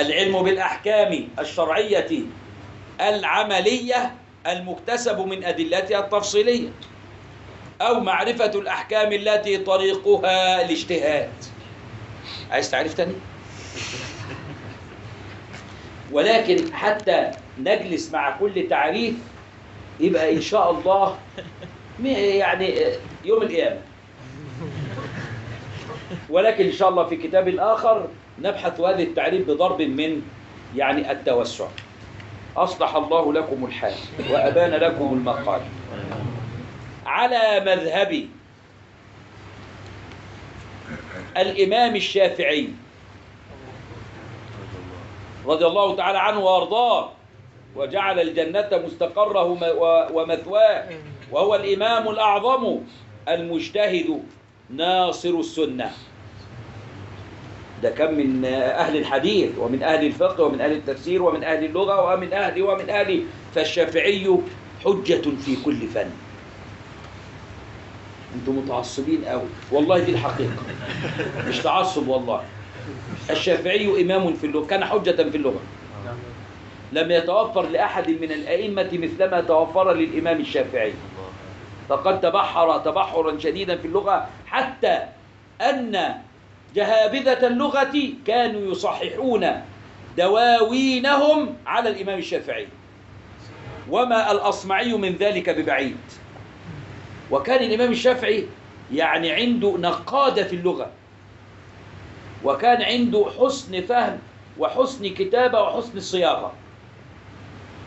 العلم بالأحكام الشرعية العملية المكتسب من أدلتها التفصيلية أو معرفة الأحكام التي طريقها الاجتهاد. عايز تعرف تاني؟ ولكن حتى نجلس مع كل تعريف يبقى إن شاء الله يعني يوم القيامة. ولكن إن شاء الله في كتاب آخر نبحث هذه التعريف بضرب من يعني التوسع. أصلح الله لكم الحال وأبان لكم المقال. على مذهب الإمام الشافعي رضي الله تعالى عنه وأرضاه وجعل الجنة مستقره ومثواه وهو الإمام الأعظم المجتهد ناصر السنة. ده كان من أهل الحديث ومن أهل الفقه ومن أهل التفسير ومن أهل اللغة ومن أهل ومن أهل فالشافعي حجة في كل فن. أنتم متعصبين قوي. والله دي الحقيقة. مش تعصب والله. الشافعي إمام في اللغة كان حجة في اللغة. لم يتوفر لأحد من الأئمة مثلما توفر للإمام الشافعي. فقد تبحر تبحرا شديدا في اللغة حتى أن جهابذة اللغة كانوا يصححون دواوينهم على الإمام الشافعي. وما الأصمعي من ذلك ببعيد. وكان الإمام الشافعي يعني عنده نقادة في اللغة. وكان عنده حسن فهم وحسن كتابة وحسن صياغة.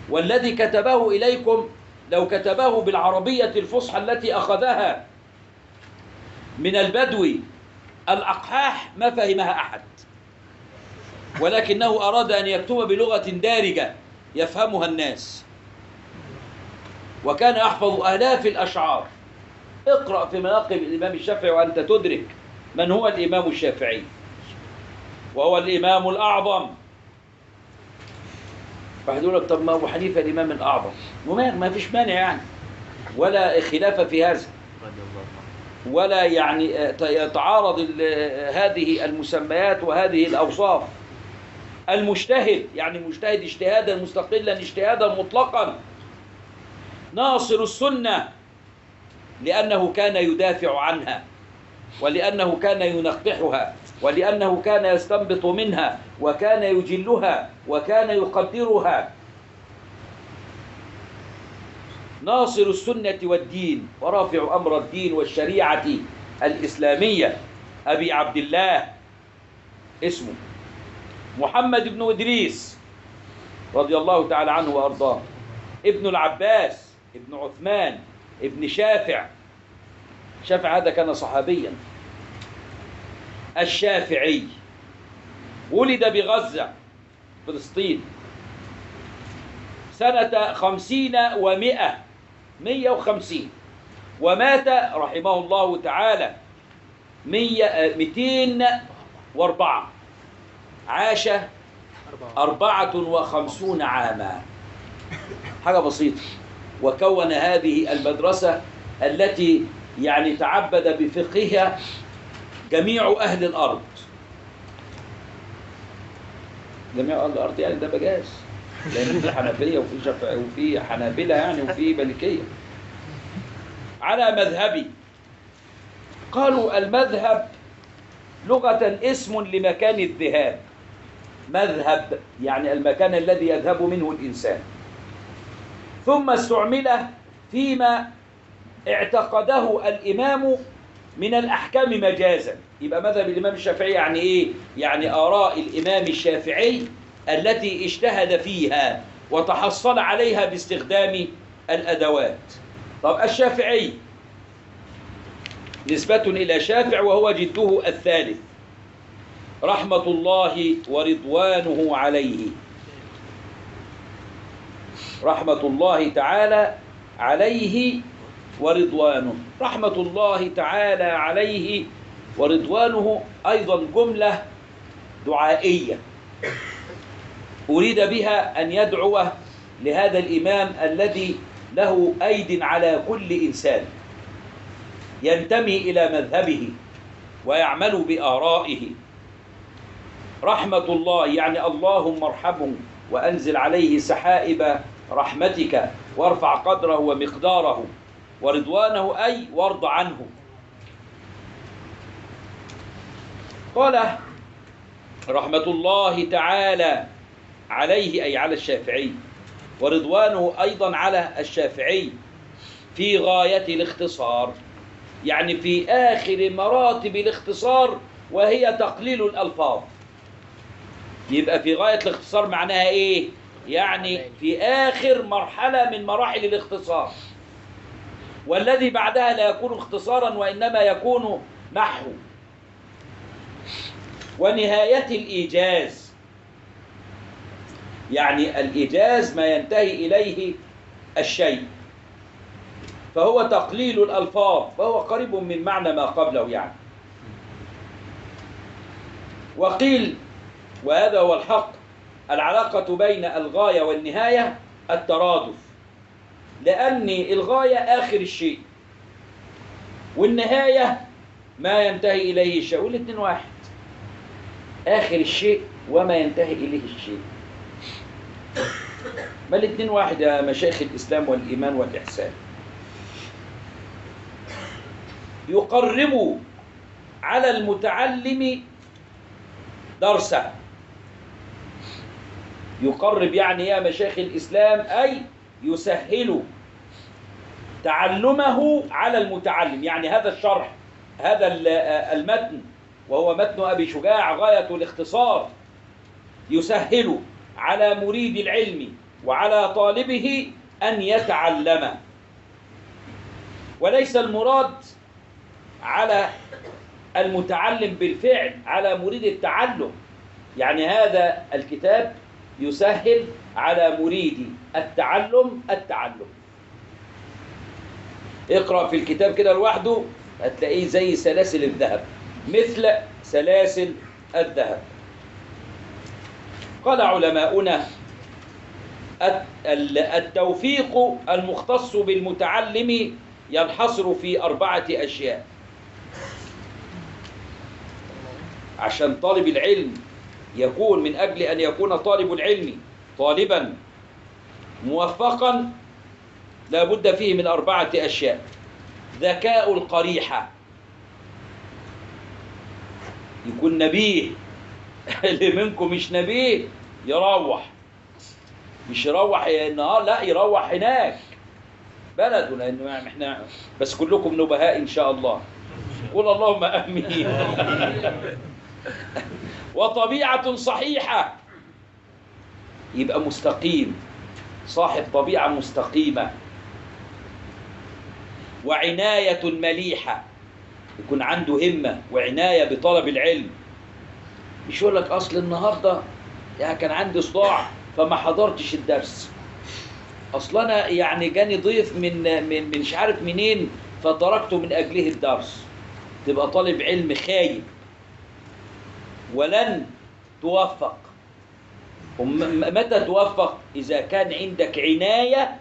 والذي كتبه إليكم لو كتبه بالعربية الفصحى التي أخذها من البدو الأقحاح ما فهمها أحد. ولكنه أراد أن يكتب بلغة دارجة يفهمها الناس. وكان يحفظ آلاف الأشعار. اقرأ في مناقب الإمام الشافعي وأنت تدرك من هو الإمام الشافعي. وهو الإمام الأعظم. واحد يقول لك طب ما أبو حنيفة الإمام الأعظم. وما ما فيش مانع يعني. ولا خلاف في هذا. ولا يعني يتعارض ال- هذه المسميات وهذه الأوصاف. المجتهد يعني مجتهد اجتهادا مستقلا اجتهادا مطلقا. ناصر السنة. لأنه كان يدافع عنها ولأنه كان ينقحها ولأنه كان يستنبط منها وكان يجلها وكان يقدرها. ناصر السنة والدين ورافع أمر الدين والشريعة الإسلامية أبي عبد الله اسمه محمد بن إدريس رضي الله تعالى عنه وأرضاه ابن العباس ابن عثمان ابن شافع. شافع هذا كان صحابيا. الشافعي. ولد بغزة فلسطين. سنة خمسين ومائة مية وخمسين. ومات رحمه الله تعالى مية ميتين وأربعة. عاش أربعة وخمسون عاما. حاجة بسيطة. وكون هذه المدرسة التي يعني تعبد بفقهها جميع أهل الأرض. جميع أهل الأرض يعني ده مجاز لأن في حنفية وفي شفع وفي حنابلة يعني وفي مالكية على مذهبي. قالوا المذهب لغة اسم لمكان الذهاب. مذهب يعني المكان الذي يذهب منه الإنسان. ثم استعمل فيما اعتقده الإمام من الأحكام مجازا. يبقى مذهب الإمام الشافعي يعني إيه؟ يعني آراء الإمام الشافعي التي اجتهد فيها وتحصل عليها باستخدام الأدوات. طب الشافعي نسبة إلى شافع وهو جده الثالث. رحمة الله ورضوانه عليه. رحمة الله تعالى عليه ورضوانه. رحمة الله تعالى عليه ورضوانه أيضا جملة دعائية أريد بها أن يدعو لهذا الإمام الذي له أيد على كل إنسان. ينتمي إلى مذهبه ويعمل بآرائه. رحمة الله يعني اللهم ارحمه وأنزل عليه سحائب رحمتك وارفع قدره ومقداره ورضوانه أي وارض عنه. قال رحمة الله تعالى عليه أي على الشافعي ورضوانه أيضا على الشافعي في غاية الاختصار. يعني في آخر مراتب الاختصار وهي تقليل الألفاظ. يبقى في غاية الاختصار معناها إيه؟ يعني في آخر مرحلة من مراحل الاختصار. والذي بعدها لا يكون اختصارا وإنما يكون محو ونهاية الإيجاز. يعني الإيجاز ما ينتهي إليه الشيء. فهو تقليل الألفاظ. فهو قريب من معنى ما قبله يعني. وقيل وهذا هو الحق العلاقة بين الغاية والنهاية الترادف. لأن الغاية آخر الشيء والنهاية ما ينتهي إليه الشيء والاثنين واحد. آخر الشيء وما ينتهي إليه الشيء. ما الاثنين واحد يا مشايخ الإسلام والإيمان والإحسان؟ يقرب على المتعلم درسه. يقرب يعني يا مشايخ الإسلام أي يسهل تعلمه على المتعلم. يعني هذا الشرح هذا ال- المتن وهو متن أبي شجاع غاية الاختصار يسهل على مريد العلم وعلى طالبه أن يتعلم وليس المراد على المتعلم بالفعل على مريد التعلم. يعني هذا الكتاب يسهل على مريد التعلم التعلم. اقرأ في الكتاب كده لوحده هتلاقيه زي سلاسل الذهب مثل سلاسل الذهب. قال علماؤنا الت- ال- التوفيق المختص بالمتعلم ينحصر في أربعة أشياء. عشان طالب العلم يكون من أجل أن يكون طالب العلم طالبا موفقا لابد فيه من أربعة أشياء. ذكاء القريحة. يكون نبيه. *laughs* اللي منكم مش نبيه يروح. مش يروح النهار لا يروح هناك. بلده لأنه إحنا بس كلكم نبهاء إن شاء الله. قول اللهم آمين. *laughs* وطبيعة صحيحة. يبقى مستقيم. صاحب طبيعة مستقيمة. وعناية مليحة. يكون عنده همة وعناية بطلب العلم. مش يقول لك أصل النهارده يعني كان عندي صداع فما حضرتش الدرس. أصل أنا يعني جاني ضيف من من مش عارف منين فتركته من أجله الدرس. تبقى طالب علم خايب. ولن توفق. متى توفق؟ إذا كان عندك عناية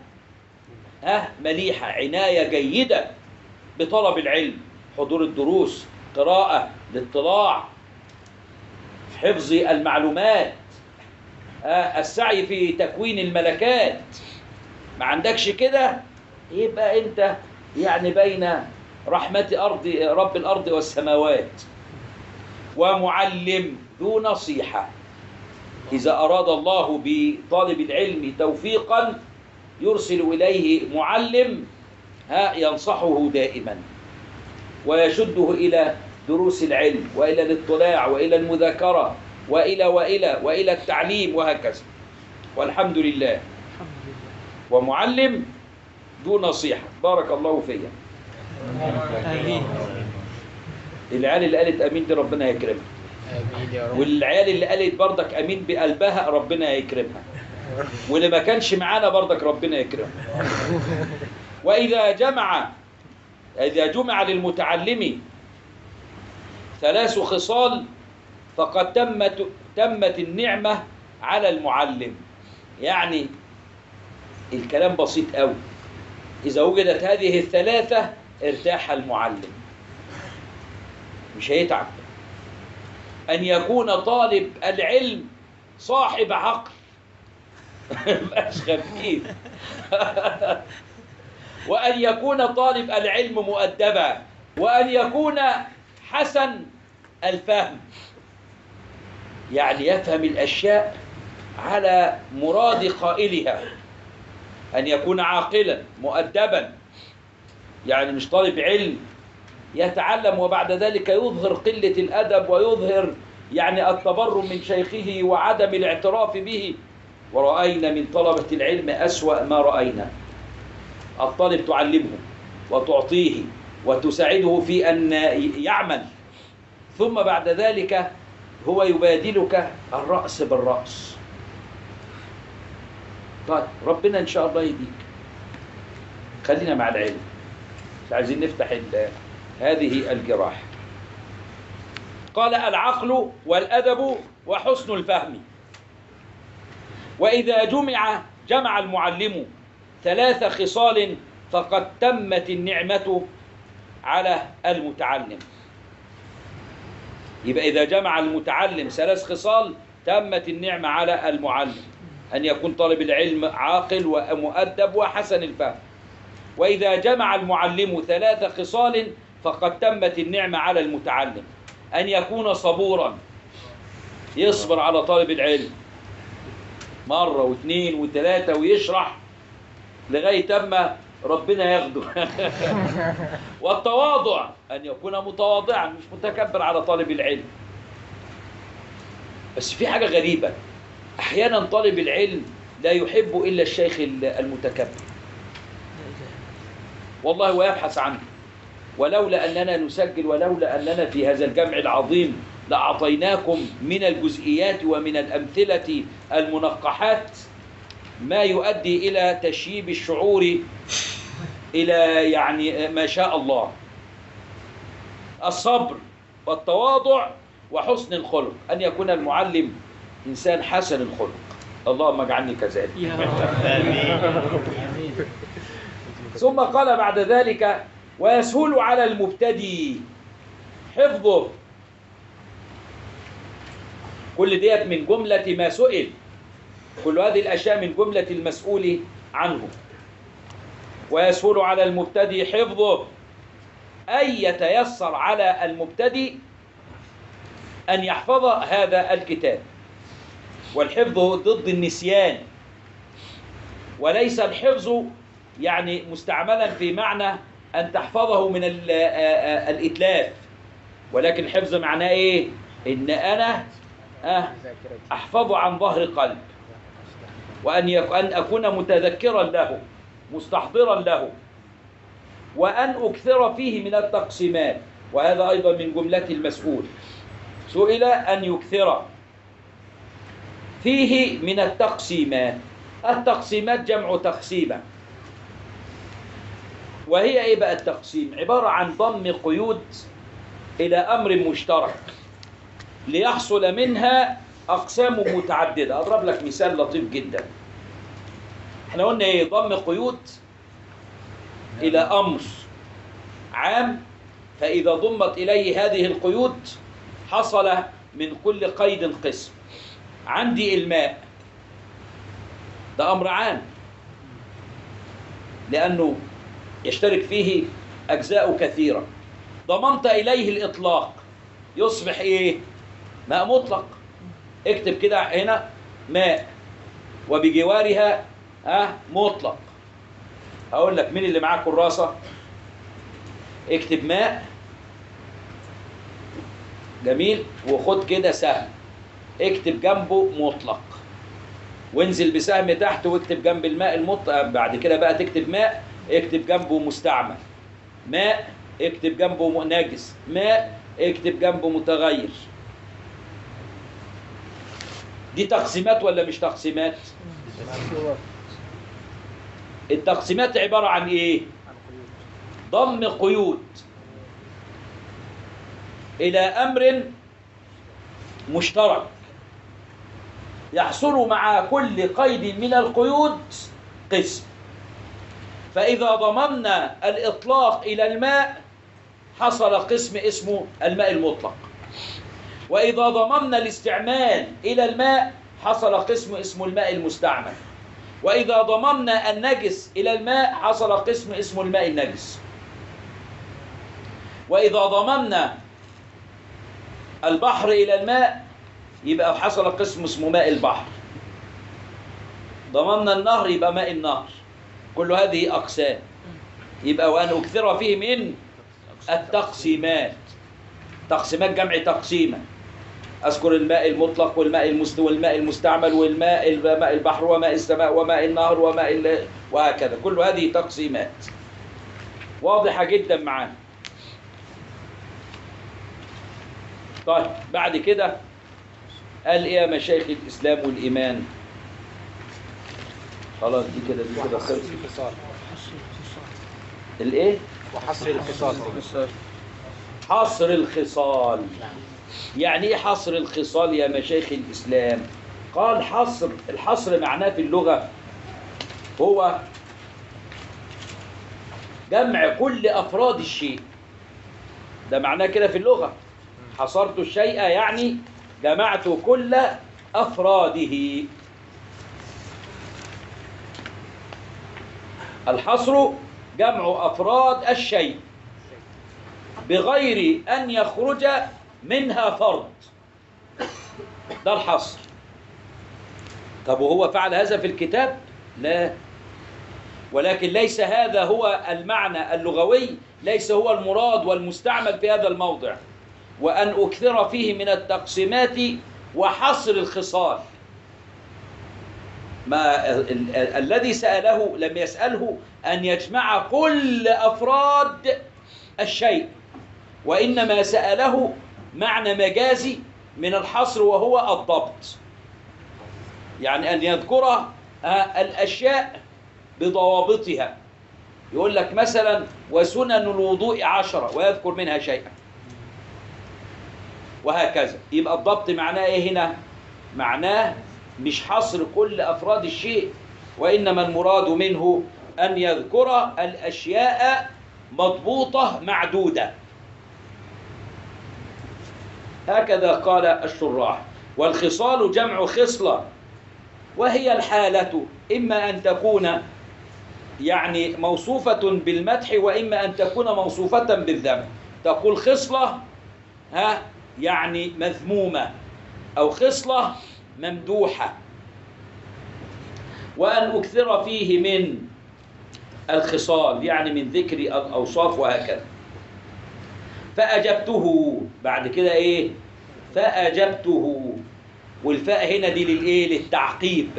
ها مليحة عناية جيدة بطلب العلم حضور الدروس قراءة الاطلاع حفظ المعلومات السعي في تكوين الملكات. ما عندكش كده؟ يبقى أنت يعني بين رحمة أرض رب الأرض والسماوات. ومعلم ذو نصيحة. إذا أراد الله بطالب العلم توفيقا يرسل إليه معلم ها ينصحه دائما. ويشده إلى دروس العلم وإلى الاطلاع وإلى المذاكرة وإلى وإلى وإلى التعليم وهكذا. والحمد لله. ومعلم ذو نصيحة. بارك الله آمين. العيال اللي قالت أمين دي ربنا يكرمها آمين يا رب. والعيال اللي قالت برضك أمين بقلبها ربنا يكرمها واللي ما كانش معانا برضك ربنا يكرمها. وإذا جمع إذا جمع للمتعلم ثلاث خصال فقد تمت تمت النعمة على المعلم. يعني الكلام بسيط قوي إذا وجدت هذه الثلاثة ارتاح المعلم. مش هيتعب. أن يكون طالب العلم صاحب عقل. مبقاش خفيف *laughs* وأن يكون طالب العلم مؤدبا. وأن يكون حسن الفهم. يعني يفهم الأشياء على مراد قائلها. أن يكون عاقلا مؤدبا. يعني مش طالب علم. يتعلم وبعد ذلك يظهر قلة الأدب ويظهر يعني التبرم من شيخه وعدم الاعتراف به. ورأينا من طلبة العلم أسوأ ما رأينا. الطالب تعلمه وتعطيه وتساعده في أن يعمل. ثم بعد ذلك هو يبادلك الرأس بالرأس. طيب ربنا إن شاء الله يهديك. خلينا مع العلم. مش عايزين نفتح هذه الجراح. قال العقل والأدب وحسن الفهم. وإذا جمع جمع المعلم ثلاث خصال فقد تمت النعمة على المتعلم. يبقى إذا جمع المتعلم ثلاث خصال تمت النعمة على المعلم. أن يكون طالب العلم عاقل ومؤدب وحسن الفهم. وإذا جمع المعلم ثلاث خصال فقد تمت النعمة على المتعلم. أن يكون صبورا يصبر على طالب العلم. مرة واثنين وثلاثة ويشرح لغاية أما ربنا ياخده. *laughs* والتواضع أن يكون متواضعا مش متكبر على طالب العلم. بس في حاجة غريبة. أحيانا طالب العلم لا يحب إلا الشيخ المتكبر. والله ويبحث عنه. ولولا أننا نسجل ولولا أننا في هذا الجمع العظيم لأعطيناكم من الجزئيات ومن الأمثلة المنقحات ما يؤدي إلى تشييب الشعور إلى يعني ما شاء الله. الصبر والتواضع وحسن الخلق أن يكون المعلم إنسان حسن الخلق. اللهم اجعلني كذلك. ثم قال بعد ذلك ويسهل على المبتدي. حفظه. كل ديت من جملة ما سئل. كل هذه الأشياء من جملة المسؤول عنه. ويسهل على المبتدي حفظه. أي يتيسر على المبتدي أن يحفظ هذا الكتاب. والحفظ ضد النسيان. وليس الحفظ يعني مستعملا في معنى أن تحفظه من الإتلاف. ولكن الحفظ معناه إيه؟ إن أنا ذاكرتي أحفظه عن ظهر قلب. وأن أن أكون متذكرا له مستحضرا له. وأن أكثر فيه من التقسيمات. وهذا أيضا من جملة المسؤول. سئل أن يكثر فيه من التقسيمات. التقسيمات جمع تقسيمة. وهي إيه بقى التقسيم؟ عبارة عن ضم قيود إلى أمر مشترك ليحصل منها أقسام متعددة. أضرب لك مثال لطيف جدا. إحنا قلنا إيه؟ ضم قيود إلى أمر عام فإذا ضمت إليه هذه القيود حصل من كل قيد قسم. عندي الماء. ده أمر عام. لأنه يشترك فيه أجزاء كثيرة. ضمنت إليه الإطلاق. يصبح إيه؟ ماء مطلق. اكتب كده هنا ماء. وبجوارها ها مطلق. هقول لك مين اللي معاه كراسة. اكتب ماء. جميل. وخد كده سهم. اكتب جنبه مطلق. وانزل بسهم تحت واكتب جنب الماء المطلق بعد كده بقى تكتب ماء. اكتب جنبه مستعمل. ماء اكتب جنبه ناجس. ماء اكتب جنبه متغير. دي تقسيمات ولا مش تقسيمات؟ التقسيمات عبارة عن إيه؟ ضم قيود إلى أمر مشترك. يحصل مع كل قيد من القيود قسم. فإذا ضممنا الإطلاق إلى الماء حصل قسم اسمه الماء المطلق. وإذا ضممنا الاستعمال إلى الماء حصل قسم اسمه الماء المستعمل. وإذا ضممنا النجس إلى الماء حصل قسم اسمه الماء النجس. وإذا ضممنا البحر إلى الماء يبقى حصل قسم اسمه ماء البحر. ضممنا النهر يبقى ماء النهر. كل هذه أقسام. يبقى وأن أكثر فيه من التقسيمات. تقسيمات جمع تقسيمة. أذكر الماء المطلق والماء المست والماء المستعمل والماء ماء البحر وماء السماء وماء النهر وماء ال... وهكذا. كل هذه تقسيمات. واضحة جدا معانا. طيب بعد كده قال إيه مشايخ الإسلام والإيمان؟ خلاص دي كده دي كده خلصت. الخصال الإيه؟ وحصر الخصال. حصر الخصال. يعني إيه حصر الخصال يا مشايخ الإسلام؟ قال حصر الحصر معناه في اللغة هو جمع كل أفراد الشيء. ده معناه كده في اللغة. حصرت الشيء يعني جمعت كل أفراده. الحصر جمع أفراد الشيء بغير أن يخرج منها فرد. ده الحصر. طب وهو فعل هذا في الكتاب؟ لا. ولكن ليس هذا هو المعنى اللغوي ليس هو المراد والمستعمل في هذا الموضع. وأن أكثر فيه من التقسيمات وحصر الخصال. ما ال- ال- الذي سأله لم يسأله أن يجمع كل أفراد الشيء وإنما سأله معنى مجازي من الحصر وهو الضبط. يعني أن يذكر الأشياء بضوابطها. يقول لك مثلا وسنن الوضوء عشرة ويذكر منها شيئا. وهكذا. يبقى الضبط معناه إيه هنا؟ معناه مش حصر كل أفراد الشيء وإنما المراد منه أن يذكر الأشياء مضبوطة معدودة. هكذا قال الشراح والخصال جمع خصلة وهي الحالة إما أن تكون يعني موصوفة بالمدح وإما أن تكون موصوفة بالذم. تقول خصلة ها يعني مذمومة أو خصلة ممدوحة. وأن أكثر فيه من الخصال يعني من ذكر الأوصاف وهكذا. فأجبته. بعد كده إيه؟ فأجبته. والفاء هنا دي للإيه؟ للتعقيب.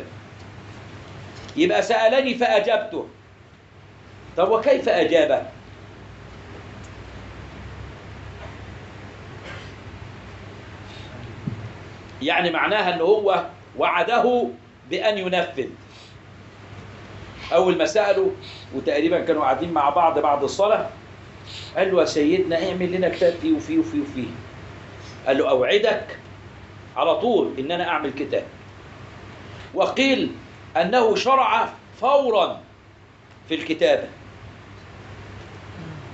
يبقى سألني فأجبته. طب وكيف أجابه؟ يعني معناها ان هو وعده بأن ينفذ. أول ما سألوا وتقريبا كانوا قاعدين مع بعض بعد الصلاة قال له يا سيدنا اعمل لنا كتاب فيه وفيه وفيه وفيه. قال له أوعدك على طول إن أنا أعمل كتاب. وقيل أنه شرع فورا في الكتابه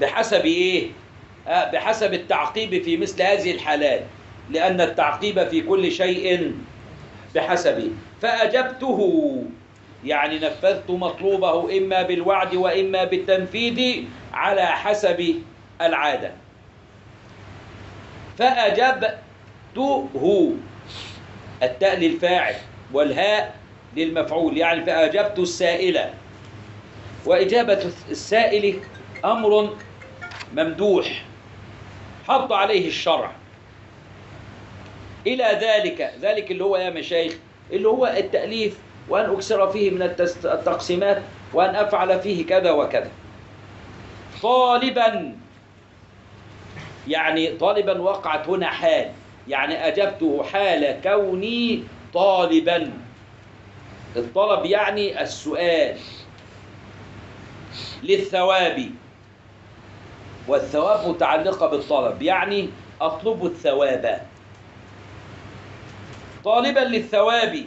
بحسب إيه؟ آه بحسب التعقيب في مثل هذه الحالات. لأن التعقيب في كل شيء بحسبه. فأجبته يعني نفذت مطلوبه إما بالوعد وإما بالتنفيذ على حسب العادة. فأجبته التاء للفاعل والهاء للمفعول يعني فأجبت السائله وإجابة السائل أمر ممدوح حط عليه الشرع. إلى ذلك. ذلك اللي هو يا مشايخ اللي هو التأليف وأن أكثر فيه من التقسيمات وأن أفعل فيه كذا وكذا. طالبا يعني طالبا وقعت هنا حال. يعني أجبته حال كوني طالبا. الطلب يعني السؤال للثواب. والثواب متعلقة بالطلب يعني أطلب الثواب. طالبا للثواب.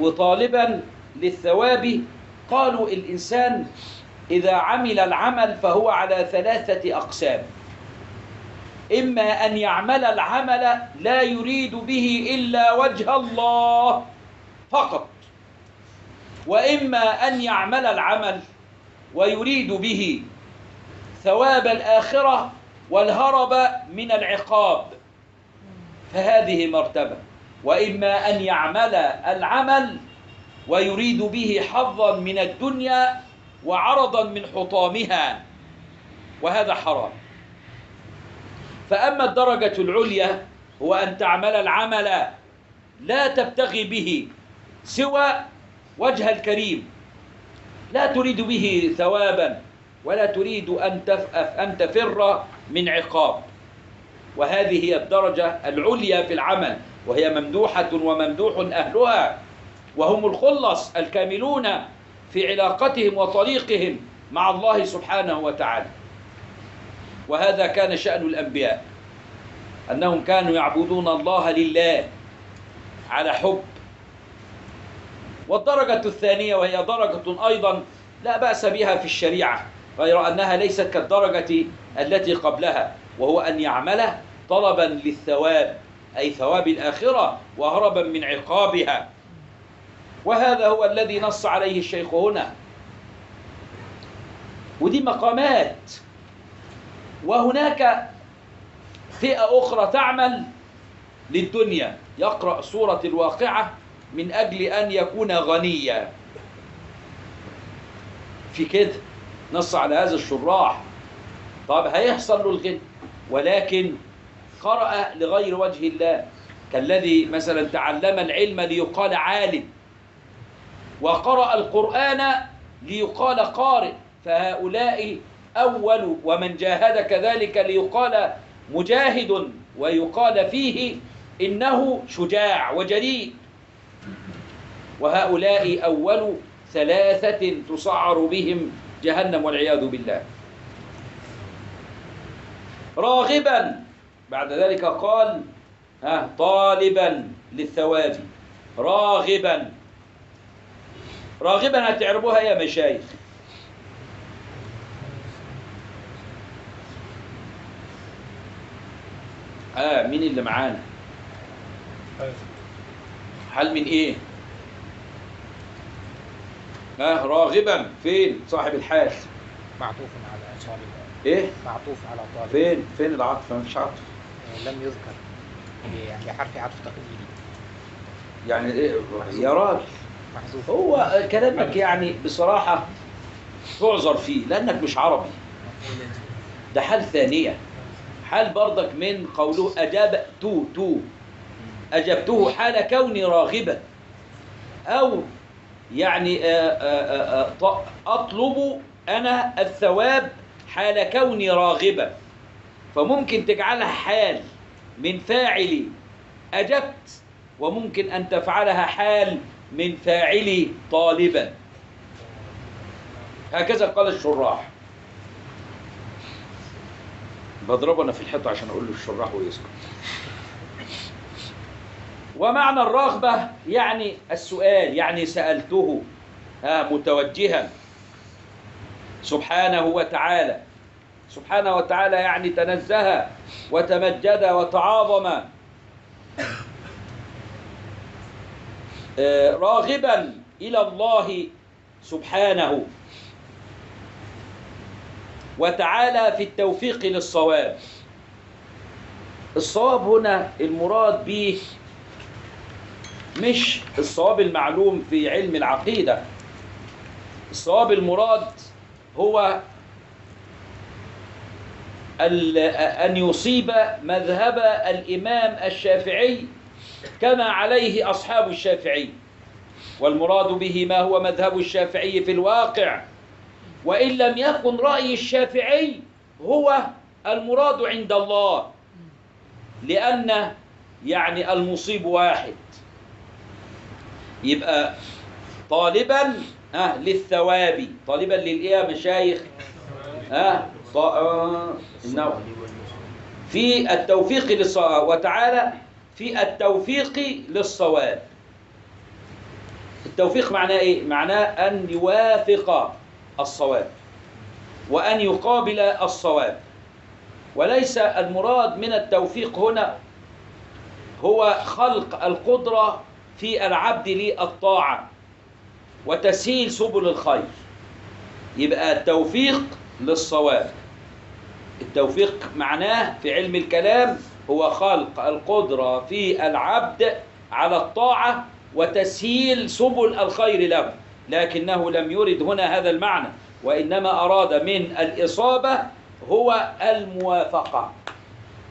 وطالبا للثواب قالوا الإنسان إذا عمل العمل فهو على ثلاثة أقسام. إما أن يعمل العمل لا يريد به إلا وجه الله فقط. وإما أن يعمل العمل ويريد به ثواب الآخرة والهرب من العقاب. فهذه مرتبة. وإما أن يعمل العمل ويريد به حظا من الدنيا وعرضا من حطامها. وهذا حرام. فأما الدرجة العليا هو أن تعمل العمل لا تبتغي به سوى وجه الكريم. لا تريد به ثوابا ولا تريد أن أن تفر من عقاب. وهذه هي الدرجة العليا في العمل وهي ممدوحة وممدوح أهلها. وهم الخلص الكاملون في علاقتهم وطريقهم مع الله سبحانه وتعالى. وهذا كان شأن الأنبياء أنهم كانوا يعبدون الله لله على حب. والدرجة الثانية وهي درجة أيضا لا بأس بها في الشريعة غير أنها ليست كالدرجة التي قبلها. وهو أن يعمل طلبا للثواب أي ثواب الآخرة وهربا من عقابها. وهذا هو الذي نص عليه الشيخ هنا. ودي مقامات. وهناك فئة أخرى تعمل للدنيا. يقرأ سورة الواقعة من أجل أن يكون غنيا. في كده نص على هذا الشراح. طب هيحصل له الغنى؟ ولكن قرأ لغير وجه الله كالذي مثلا تعلم العلم ليقال عالم وقرأ القرآن ليقال قارئ فهؤلاء أول ومن جاهد كذلك ليقال مجاهد ويقال فيه إنه شجاع وجريء وهؤلاء أول ثلاثة تسعر بهم جهنم والعياذ بالله. راغبا. بعد ذلك قال ها طالبا للثواب. راغبا. راغبا هتعرفوها يا مشايخ؟ آه مين اللي معانا؟ حل من إيه؟ ها راغبا. فين؟ صاحب الحال معطوف على طالب إيه؟ معطوف على طالب فين؟ فين العطف؟ مفيش عطف. آه، لم يذكر. بحرف عطف تقليدي يعني إيه؟ يا راجل. محذوف. هو كلامك يعني بصراحة تعذر فيه لأنك مش عربي. ده حال ثانية حال برضك من قوله أجاب تو تو. أجبته حال كوني راغبا. أو يعني آه، آه، أطلب أنا الثواب حال كوني راغبا فممكن تجعلها حال من فاعل أجبت وممكن أن تفعلها حال من فاعل طالبا. هكذا قال الشراح. بضربه أنا في الحيطة عشان أقول له الشراح ويسكت ومعنى الرغبه يعني السؤال يعني سألته ها متوجها. سبحانه وتعالى. سبحانه وتعالى يعني تنزه وتمجد وتعاظم. آه، راغبا إلى الله سبحانه. وتعالى في التوفيق للصواب. الصواب هنا المراد به مش الصواب المعلوم في علم العقيدة. الصواب المراد هو أن يصيب مذهب الإمام الشافعي كما عليه أصحاب الشافعي. والمراد به ما هو مذهب الشافعي في الواقع. وإن لم يكن رأي الشافعي هو المراد عند الله. لأن يعني المصيب واحد. يبقى طالبا آه للثواب. طالبا للإيه يا مشايخ؟ آه النوع. في التوفيق للصواب. وتعالى في التوفيق للصواب. التوفيق معناه إيه؟ معناه أن يوافق الصواب وأن يقابل الصواب. وليس المراد من التوفيق هنا هو خلق القدرة في العبد للطاعة. وتسهيل سبل الخير. يبقى التوفيق للصواب. التوفيق معناه في علم الكلام هو خلق القدرة في العبد على الطاعة وتسهيل سبل الخير له. لكنه لم يرد هنا هذا المعنى وإنما أراد من الإصابة هو الموافقة.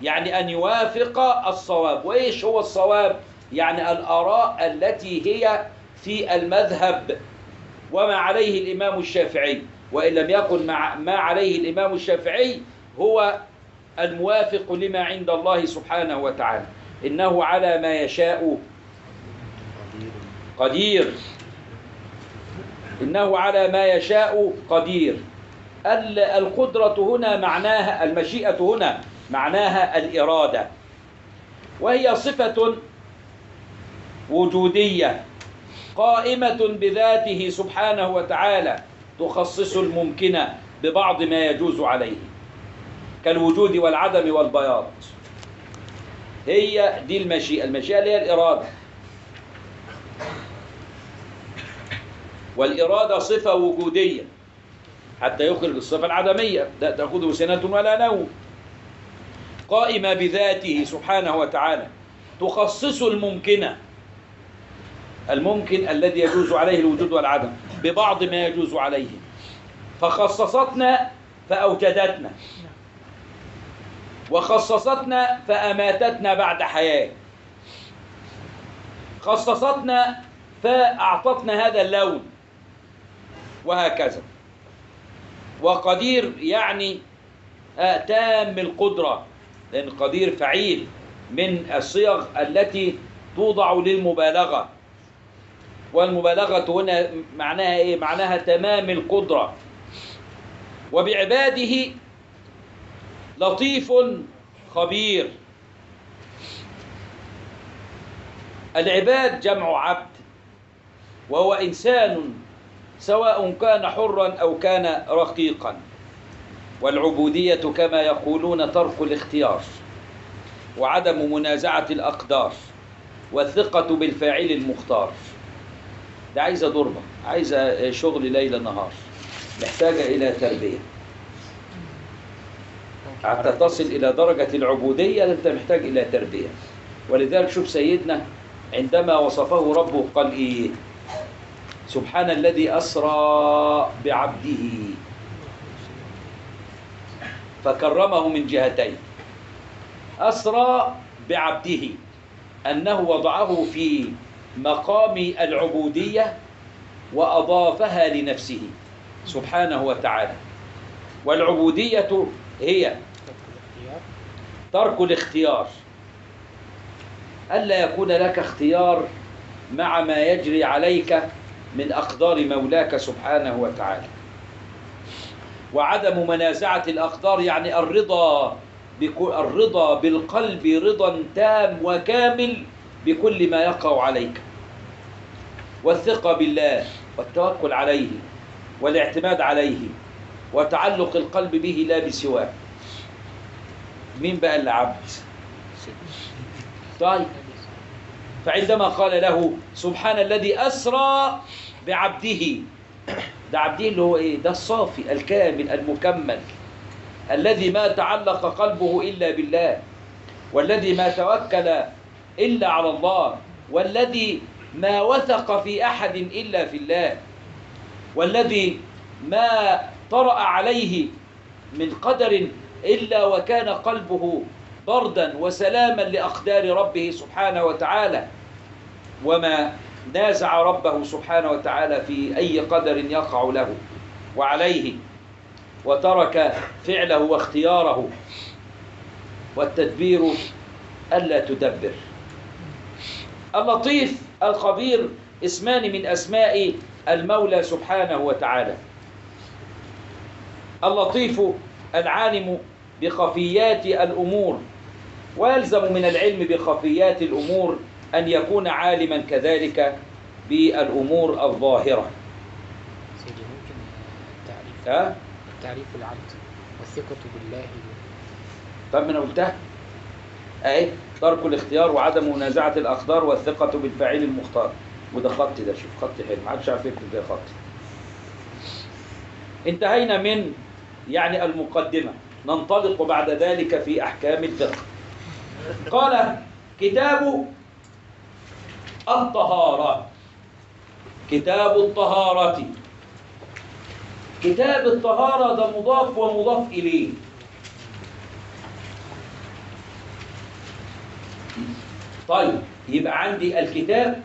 يعني أن يوافق الصواب. وإيش هو الصواب؟ يعني الآراء التي هي في المذهب وما عليه الإمام الشافعي وإن لم مع ما عليه الإمام الشافعي هو الموافق لما عند الله سبحانه وتعالى. إنه على ما يشاء. قدير. إنه على ما يشاء قدير. ال- القدرة هنا معناها المشيئة هنا معناها الإرادة. وهي صفة وجودية. قائمة بذاته سبحانه وتعالى تخصص الممكن ببعض ما يجوز عليه كالوجود والعدم والبياض. هي دي المشيئة المشيئة اللي هي الإرادة. والإرادة صفة وجودية حتى يخرج الصفة العدمية لا تأخذه سنة ولا نوم. قائمة بذاته سبحانه وتعالى تخصص الممكن الممكن الذي يجوز عليه الوجود والعدم ببعض ما يجوز عليه. فخصصتنا فأوجدتنا. وخصصتنا فأماتتنا بعد حياة. خصصتنا فأعطتنا هذا اللون. وهكذا. وقدير يعني آه، تام القدرة. لأن قدير فعيل من الصيغ التي توضع للمبالغة. والمبالغة هنا معناها إيه؟ معناها تمام القدرة. وبعباده لطيف خبير. العباد جمع عبد وهو إنسان سواء كان حرا أو كان رقيقا. والعبودية كما يقولون ترك الاختيار وعدم منازعة الأقدار والثقة بالفاعل المختار. ده عايزة ضربة عايزة شغل ليل نهار محتاجة إلى تربية. حتى تصل إلى درجة العبودية أنت محتاج إلى تربية. ولذلك شوف سيدنا عندما وصفه ربه قال إيه؟ سبحان الذي أسرى بعبده. فكرمه من جهتين. أسرى بعبده أنه وضعه في مقام العبودية وأضافها لنفسه سبحانه وتعالى. والعبودية هي ترك الاختيار. ألا يكون لك اختيار مع ما يجري عليك من أقدار مولاك سبحانه وتعالى. وعدم منازعة الأقدار يعني الرضا الرضا بالقلب رضا تام وكامل بكل ما يقع عليك. والثقة بالله والتوكل عليه والاعتماد عليه وتعلق القلب به لا بسواه. مين بقى اللي عبد؟ طيب. فعندما قال له سبحان الذي أسرى بعبده ده عبده اللي هو إيه؟ ده الصافي الكامل المكمل الذي ما تعلق قلبه إلا بالله والذي ما توكل إلا على الله والذي ما وثق في أحد إلا في الله والذي ما طرأ عليه من قدر إلا وكان قلبه بردا وسلاما لأقدار ربه سبحانه وتعالى وما نازع ربه سبحانه وتعالى في أي قدر يقع له وعليه وترك فعله واختياره والتدبير ألا تدبر. اللطيف الخبير اسمان من أسماء المولى سبحانه وتعالى. اللطيف العالم بخفيات الأمور ويلزم من العلم بخفيات الأمور أن يكون عالما كذلك بالأمور الظاهرة. سيدي ممكن التعريف ها؟ تعريف العبد والثقة بالله. طب ما أنا قلتها. أهي. ترك الاختيار وعدم منازعة الأقدار والثقة بالفاعل المختار. وده خط ده شوف خط حلو. محدش عارف يكتب ده خط. انتهينا من يعني المقدمة. ننطلق بعد ذلك في أحكام الفقه. قال كتاب الطهارة. كتاب الطهارة. كتاب الطهارة ده مضاف ومضاف إليه. طيب يبقى عندي الكتاب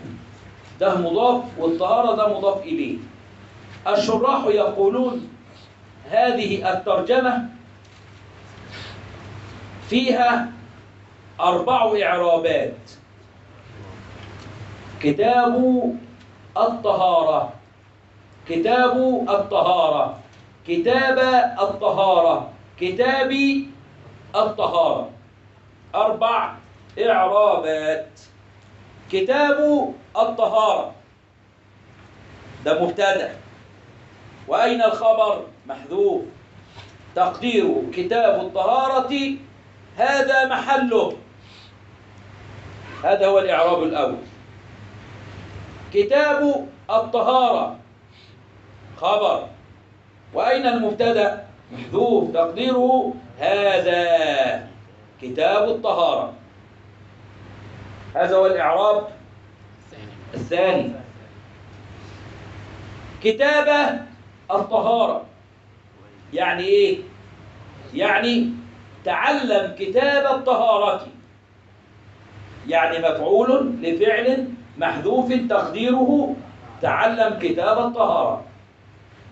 ده مضاف والطهارة ده مضاف إليه. الشراح يقولون هذه الترجمة فيها أربع إعرابات. كتاب الطهارة كتاب الطهارة كتاب الطهارة كتاب الطهارة. أربع إعرابات. كتاب الطهارة. ده مبتدأ. وأين الخبر؟ محذوف. تقديره. كتاب الطهارة هذا محله. هذا هو الإعراب الأول. كتاب الطهارة. خبر. وأين المبتدأ؟ محذوف. تقديره هذا. كتاب الطهارة. هذا هو الإعراب الثاني. كتابة الطهارة. يعني إيه؟ يعني تعلم كتاب الطهارة. يعني مفعول لفعل محذوف تقديره. تعلم كتاب الطهارة.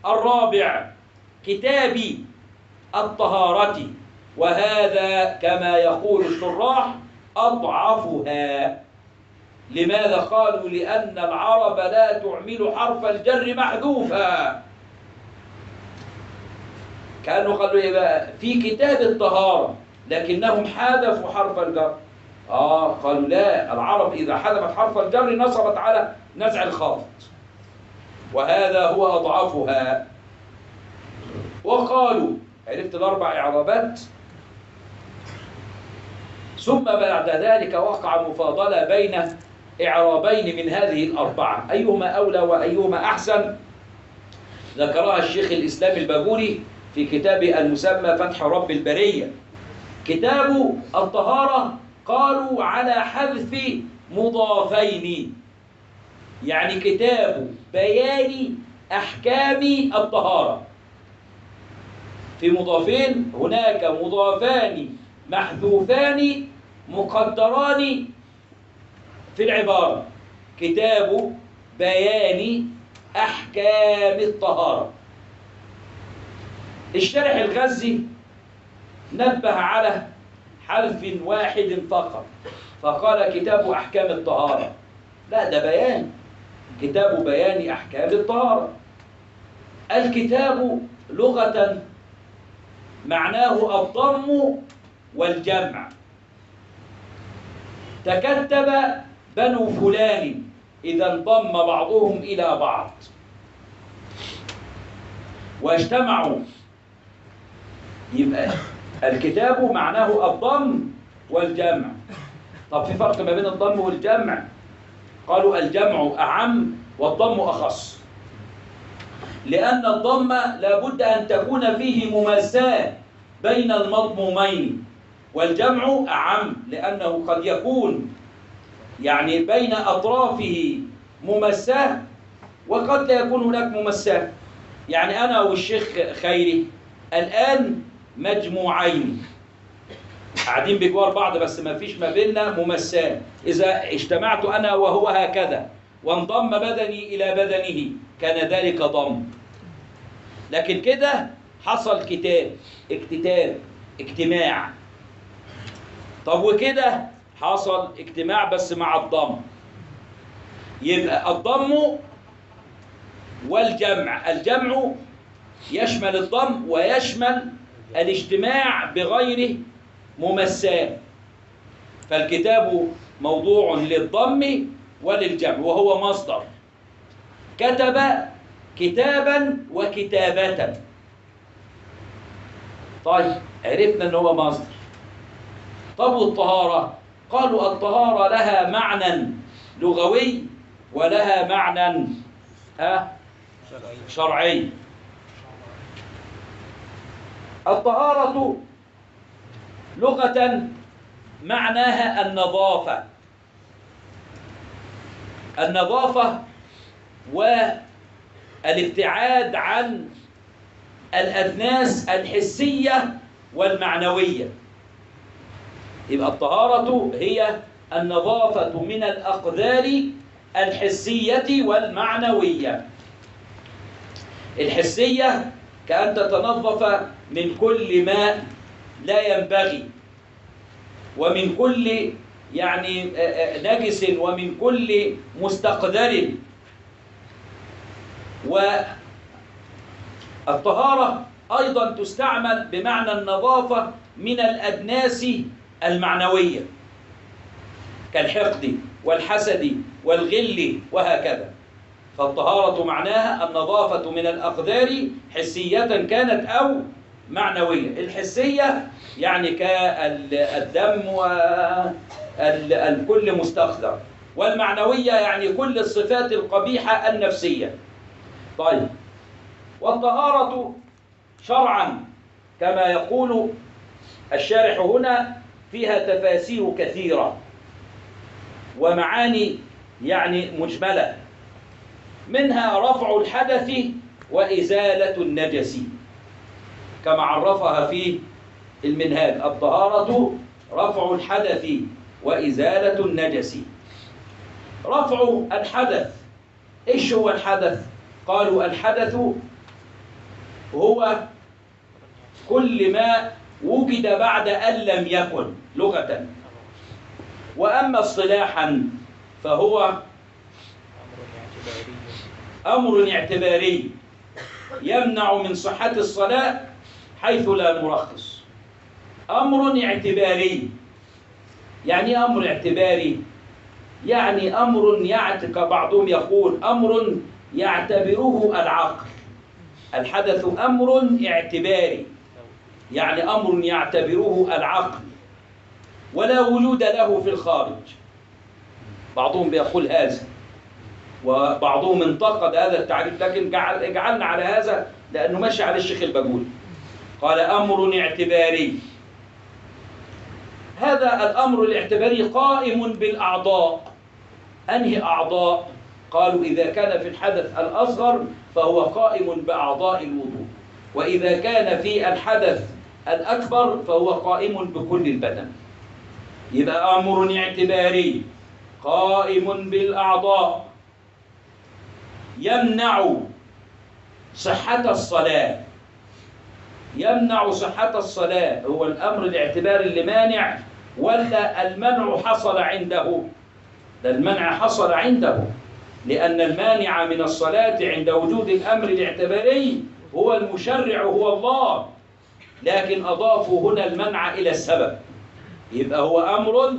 الرابع كتاب الطهارة. وهذا كما يقول الشراح أضعفها. لماذا قالوا؟ لأن العرب لا تعمل حرف الجر محذوفا. كانوا قالوا إيه في كتاب الطهارة لكنهم حذفوا حرف الجر. آه قالوا لا العرب إذا حذفت حرف الجر نصبت على نزع الخافض وهذا هو أضعفها. وقالوا عرفت الأربع إعرابات؟ ثم بعد ذلك وقع مفاضلة بين إعرابين من هذه الأربعة. أيهما أولى وأيهما أحسن؟ ذكرها الشيخ الإسلام الباجوري في كتابه المسمى فتح رب البرية. كتاب الطهارة قالوا على حذف مضافين. يعني كتاب بيان أحكام الطهارة. في مضافين هناك مضافان محذوفان مقدران في العبارة. كتاب بيان أحكام الطهارة. الشارح الغزي نبه على حرف واحد فقط فقال كتاب أحكام الطهارة. لا ده بيان. كتاب بيان أحكام الطهارة. الكتاب لغة معناه الضم والجمع. تكتب بنو فلان إذا انضم بعضهم إلى بعض. واجتمعوا. يبقى الكتاب معناه الضم والجمع. طب في فرق ما بين الضم والجمع؟ قالوا الجمع أعم والضم أخص. لأن الضم لابد أن تكون فيه مماساة بين المضمومين. والجمع أعم لأنه قد يكون يعني بين أطرافه ممساة وقد لا يكون هناك ممساة. يعني أنا والشيخ خيري الآن مجموعين. قاعدين بجوار بعض بس ما فيش ما بيننا ممساة. إذا اجتمعت أنا وهو هكذا وانضم بدني إلى بدنه كان ذلك ضم. لكن كده حصل كتاب اكتتاب اجتماع. طب وكده حصل اجتماع بس مع الضم. يبقى الضم والجمع. الجمع يشمل الضم ويشمل الاجتماع بغير ممساه فالكتاب موضوع للضم وللجمع وهو مصدر. كتب كتابا وكتابة. طيب عرفنا إن هو مصدر. طب والطهارة قالوا الطهارة لها معنى لغوي ولها معنى ها؟ شرعي. الطهارة لغة معناها النظافة. النظافة والابتعاد عن الأدناس الحسية والمعنوية. يبقى الطهارة هي النظافة من الأقدار الحسية والمعنوية. الحسية كأن تتنظف من كل ما لا ينبغي ومن كل يعني نجس ومن كل مستقدر والطهارة أيضا تستعمل بمعنى النظافة من الأدناس المعنوية كالحقد والحسد والغل وهكذا. فالطهارة معناها النظافة من الأقدار حسية كانت أو معنوية. الحسية يعني كالدم والكل مستقدر والمعنوية يعني كل الصفات القبيحة النفسية. طيب. والطهارة شرعا كما يقول الشارح هنا فيها تفاسير كثيرة. ومعاني يعني مجملة. منها رفع الحدث وإزالة النجس. كما عرفها في المنهاج. الطهارة رفع الحدث وإزالة النجس. رفع الحدث. إيش هو الحدث؟ قالوا الحدث هو كل ما وجد بعد أن لم يكن لغة. وأما اصطلاحا فهو أمر اعتباري يمنع من صحة الصلاة حيث لا نرخص. أمر اعتباري يعني أمر اعتباري يعني أمر يعتق بعضهم يقول أمر يعتبره العقل. الحدث أمر اعتباري. يعني أمر يعتبره العقل ولا وجود له في الخارج. بعضهم بيقول هذا وبعضهم انتقد هذا التعريف لكن جعل اجعلنا على هذا لأنه ماشي على الشيخ البجول. قال أمر اعتباري. هذا الأمر الاعتباري قائم بالأعضاء. أنهي أعضاء؟ قالوا إذا كان في الحدث الأصغر فهو قائم بأعضاء الوضوء وإذا كان في الحدث الأكبر فهو قائم بكل البدن. يبقى أمر اعتباري قائم بالأعضاء يمنع صحة الصلاة. يمنع صحة الصلاة. هو الأمر الاعتباري اللي مانع ولا المنع حصل عنده. ده المنع حصل عنده. لأن المانع من الصلاة عند وجود الأمر الاعتباري هو المشرع هو الله. لكن أضافوا هنا المنع إلى السبب. يبقى هو أمر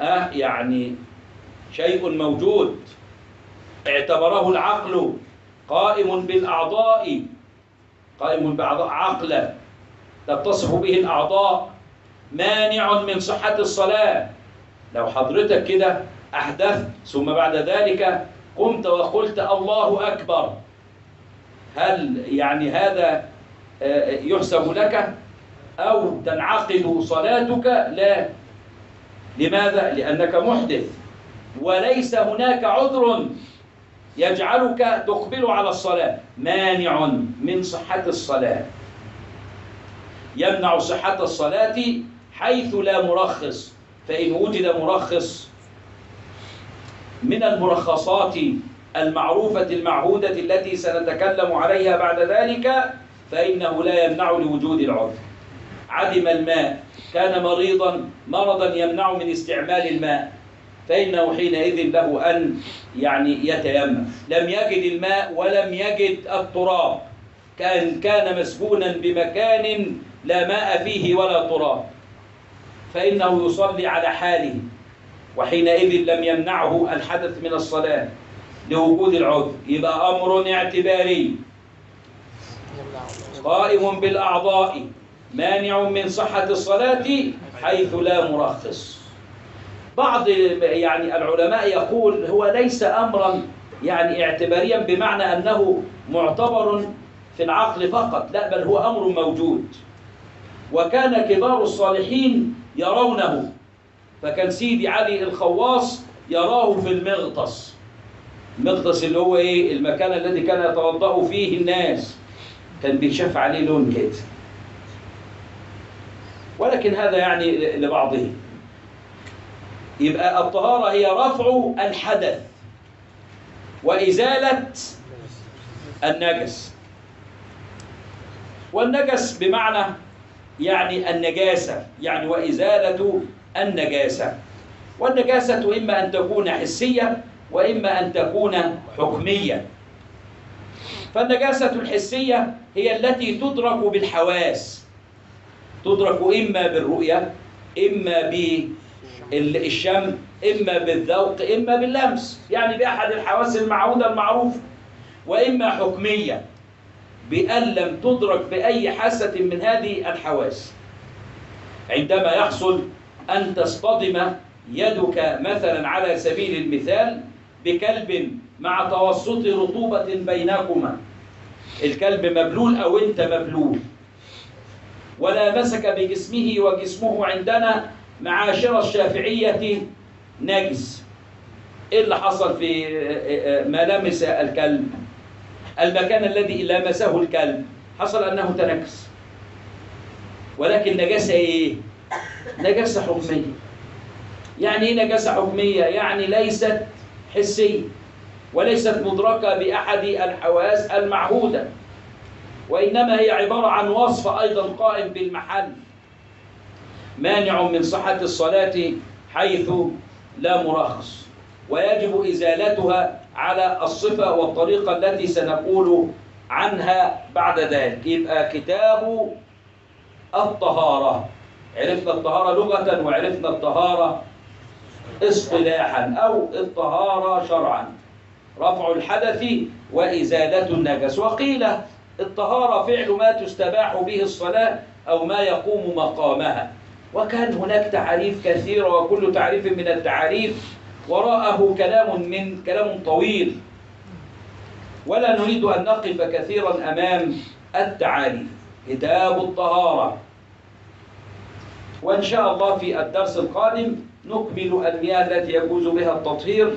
آه يعني شيء موجود. اعتبره العقل قائم بالأعضاء. قائم بأعضاء عقلا. تتصف به الأعضاء. مانع من صحة الصلاة. لو حضرتك كده أحدثت ثم بعد ذلك قمت وقلت الله أكبر. هل يعني هذا يحسب لك أو تنعقد صلاتك لا. لماذا؟ لأنك محدث. وليس هناك عذر يجعلك تقبل على الصلاة. مانع من صحة الصلاة. يمنع صحة الصلاة حيث لا مرخص. فإن وجد مرخص من المرخصات المعروفة المعهودة التي سنتكلم عليها بعد ذلك فإنه لا يمنع لوجود العذر. عدم الماء. كان مريضا مرضا يمنع من استعمال الماء. فإنه حينئذ له أن يعني يتيمم. لم يجد الماء ولم يجد التراب. كان كان مسكونا بمكان لا ماء فيه ولا تراب. فإنه يصلي على حاله. وحينئذ لم يمنعه الحدث من الصلاة لوجود العذر. يبقى أمر اعتباري. قائم بالأعضاء مانع من صحة الصلاة حيث لا مرخص. بعض يعني العلماء يقول هو ليس أمرا يعني اعتباريا بمعنى أنه معتبر في العقل فقط لا بل هو أمر موجود. وكان كبار الصالحين يرونه فكان سيدي علي الخواص يراه في المغطس. المغطس اللي هو إيه؟ المكان الذي كان يتوضأ فيه الناس. كان بيشاف عليه لون كده ولكن هذا يعني لبعضه. يبقى الطهارة هي رفع الحدث وإزالة النجس. والنجس بمعنى يعني النجاسة يعني وإزالة النجاسة. والنجاسة إما أن تكون حسية وإما أن تكون حكمية. فالنجاسة الحسية هي التي تدرك بالحواس. تدرك إما بالرؤية إما بالشم إما بالذوق إما باللمس. يعني بأحد الحواس المعهودة المعروفة وإما حكمية. بأن لم تدرك بأي حاسة من هذه الحواس. عندما يحصل أن تصطدم يدك مثلا على سبيل المثال بكلب مع توسط رطوبة بينكما. الكلب مبلول أو أنت مبلول. ولامسك بجسمه وجسمه عندنا معاشر الشافعية نجس. إيه اللي حصل في ملامس الكلب؟ المكان الذي لامسه الكلب. حصل أنه تنكس. ولكن نجاسة إيه؟ نجاسة حكمية يعني إيه نجاسة حكمية؟ يعني ليست حسية. وليست مدركة بأحد الحواس المعهودة وإنما هي عبارة عن وصف أيضا قائم بالمحل مانع من صحة الصلاة حيث لا مرخص ويجب إزالتها على الصفة والطريقة التي سنقول عنها بعد ذلك. يبقى كتاب الطهارة. عرفنا الطهارة لغة وعرفنا الطهارة اصطلاحا أو الطهارة شرعا. رفع الحدث وإزالة النجس. وقيل الطهارة فعل ما تستباح به الصلاة أو ما يقوم مقامها. وكان هناك تعريف كثيرة وكل تعريف من التعريف وراءه كلام من كلام طويل. ولا نريد أن نقف كثيرا أمام التعاريف كتاب الطهارة. وإن شاء الله في الدرس القادم نكمل المياه التي يجوز بها التطهير.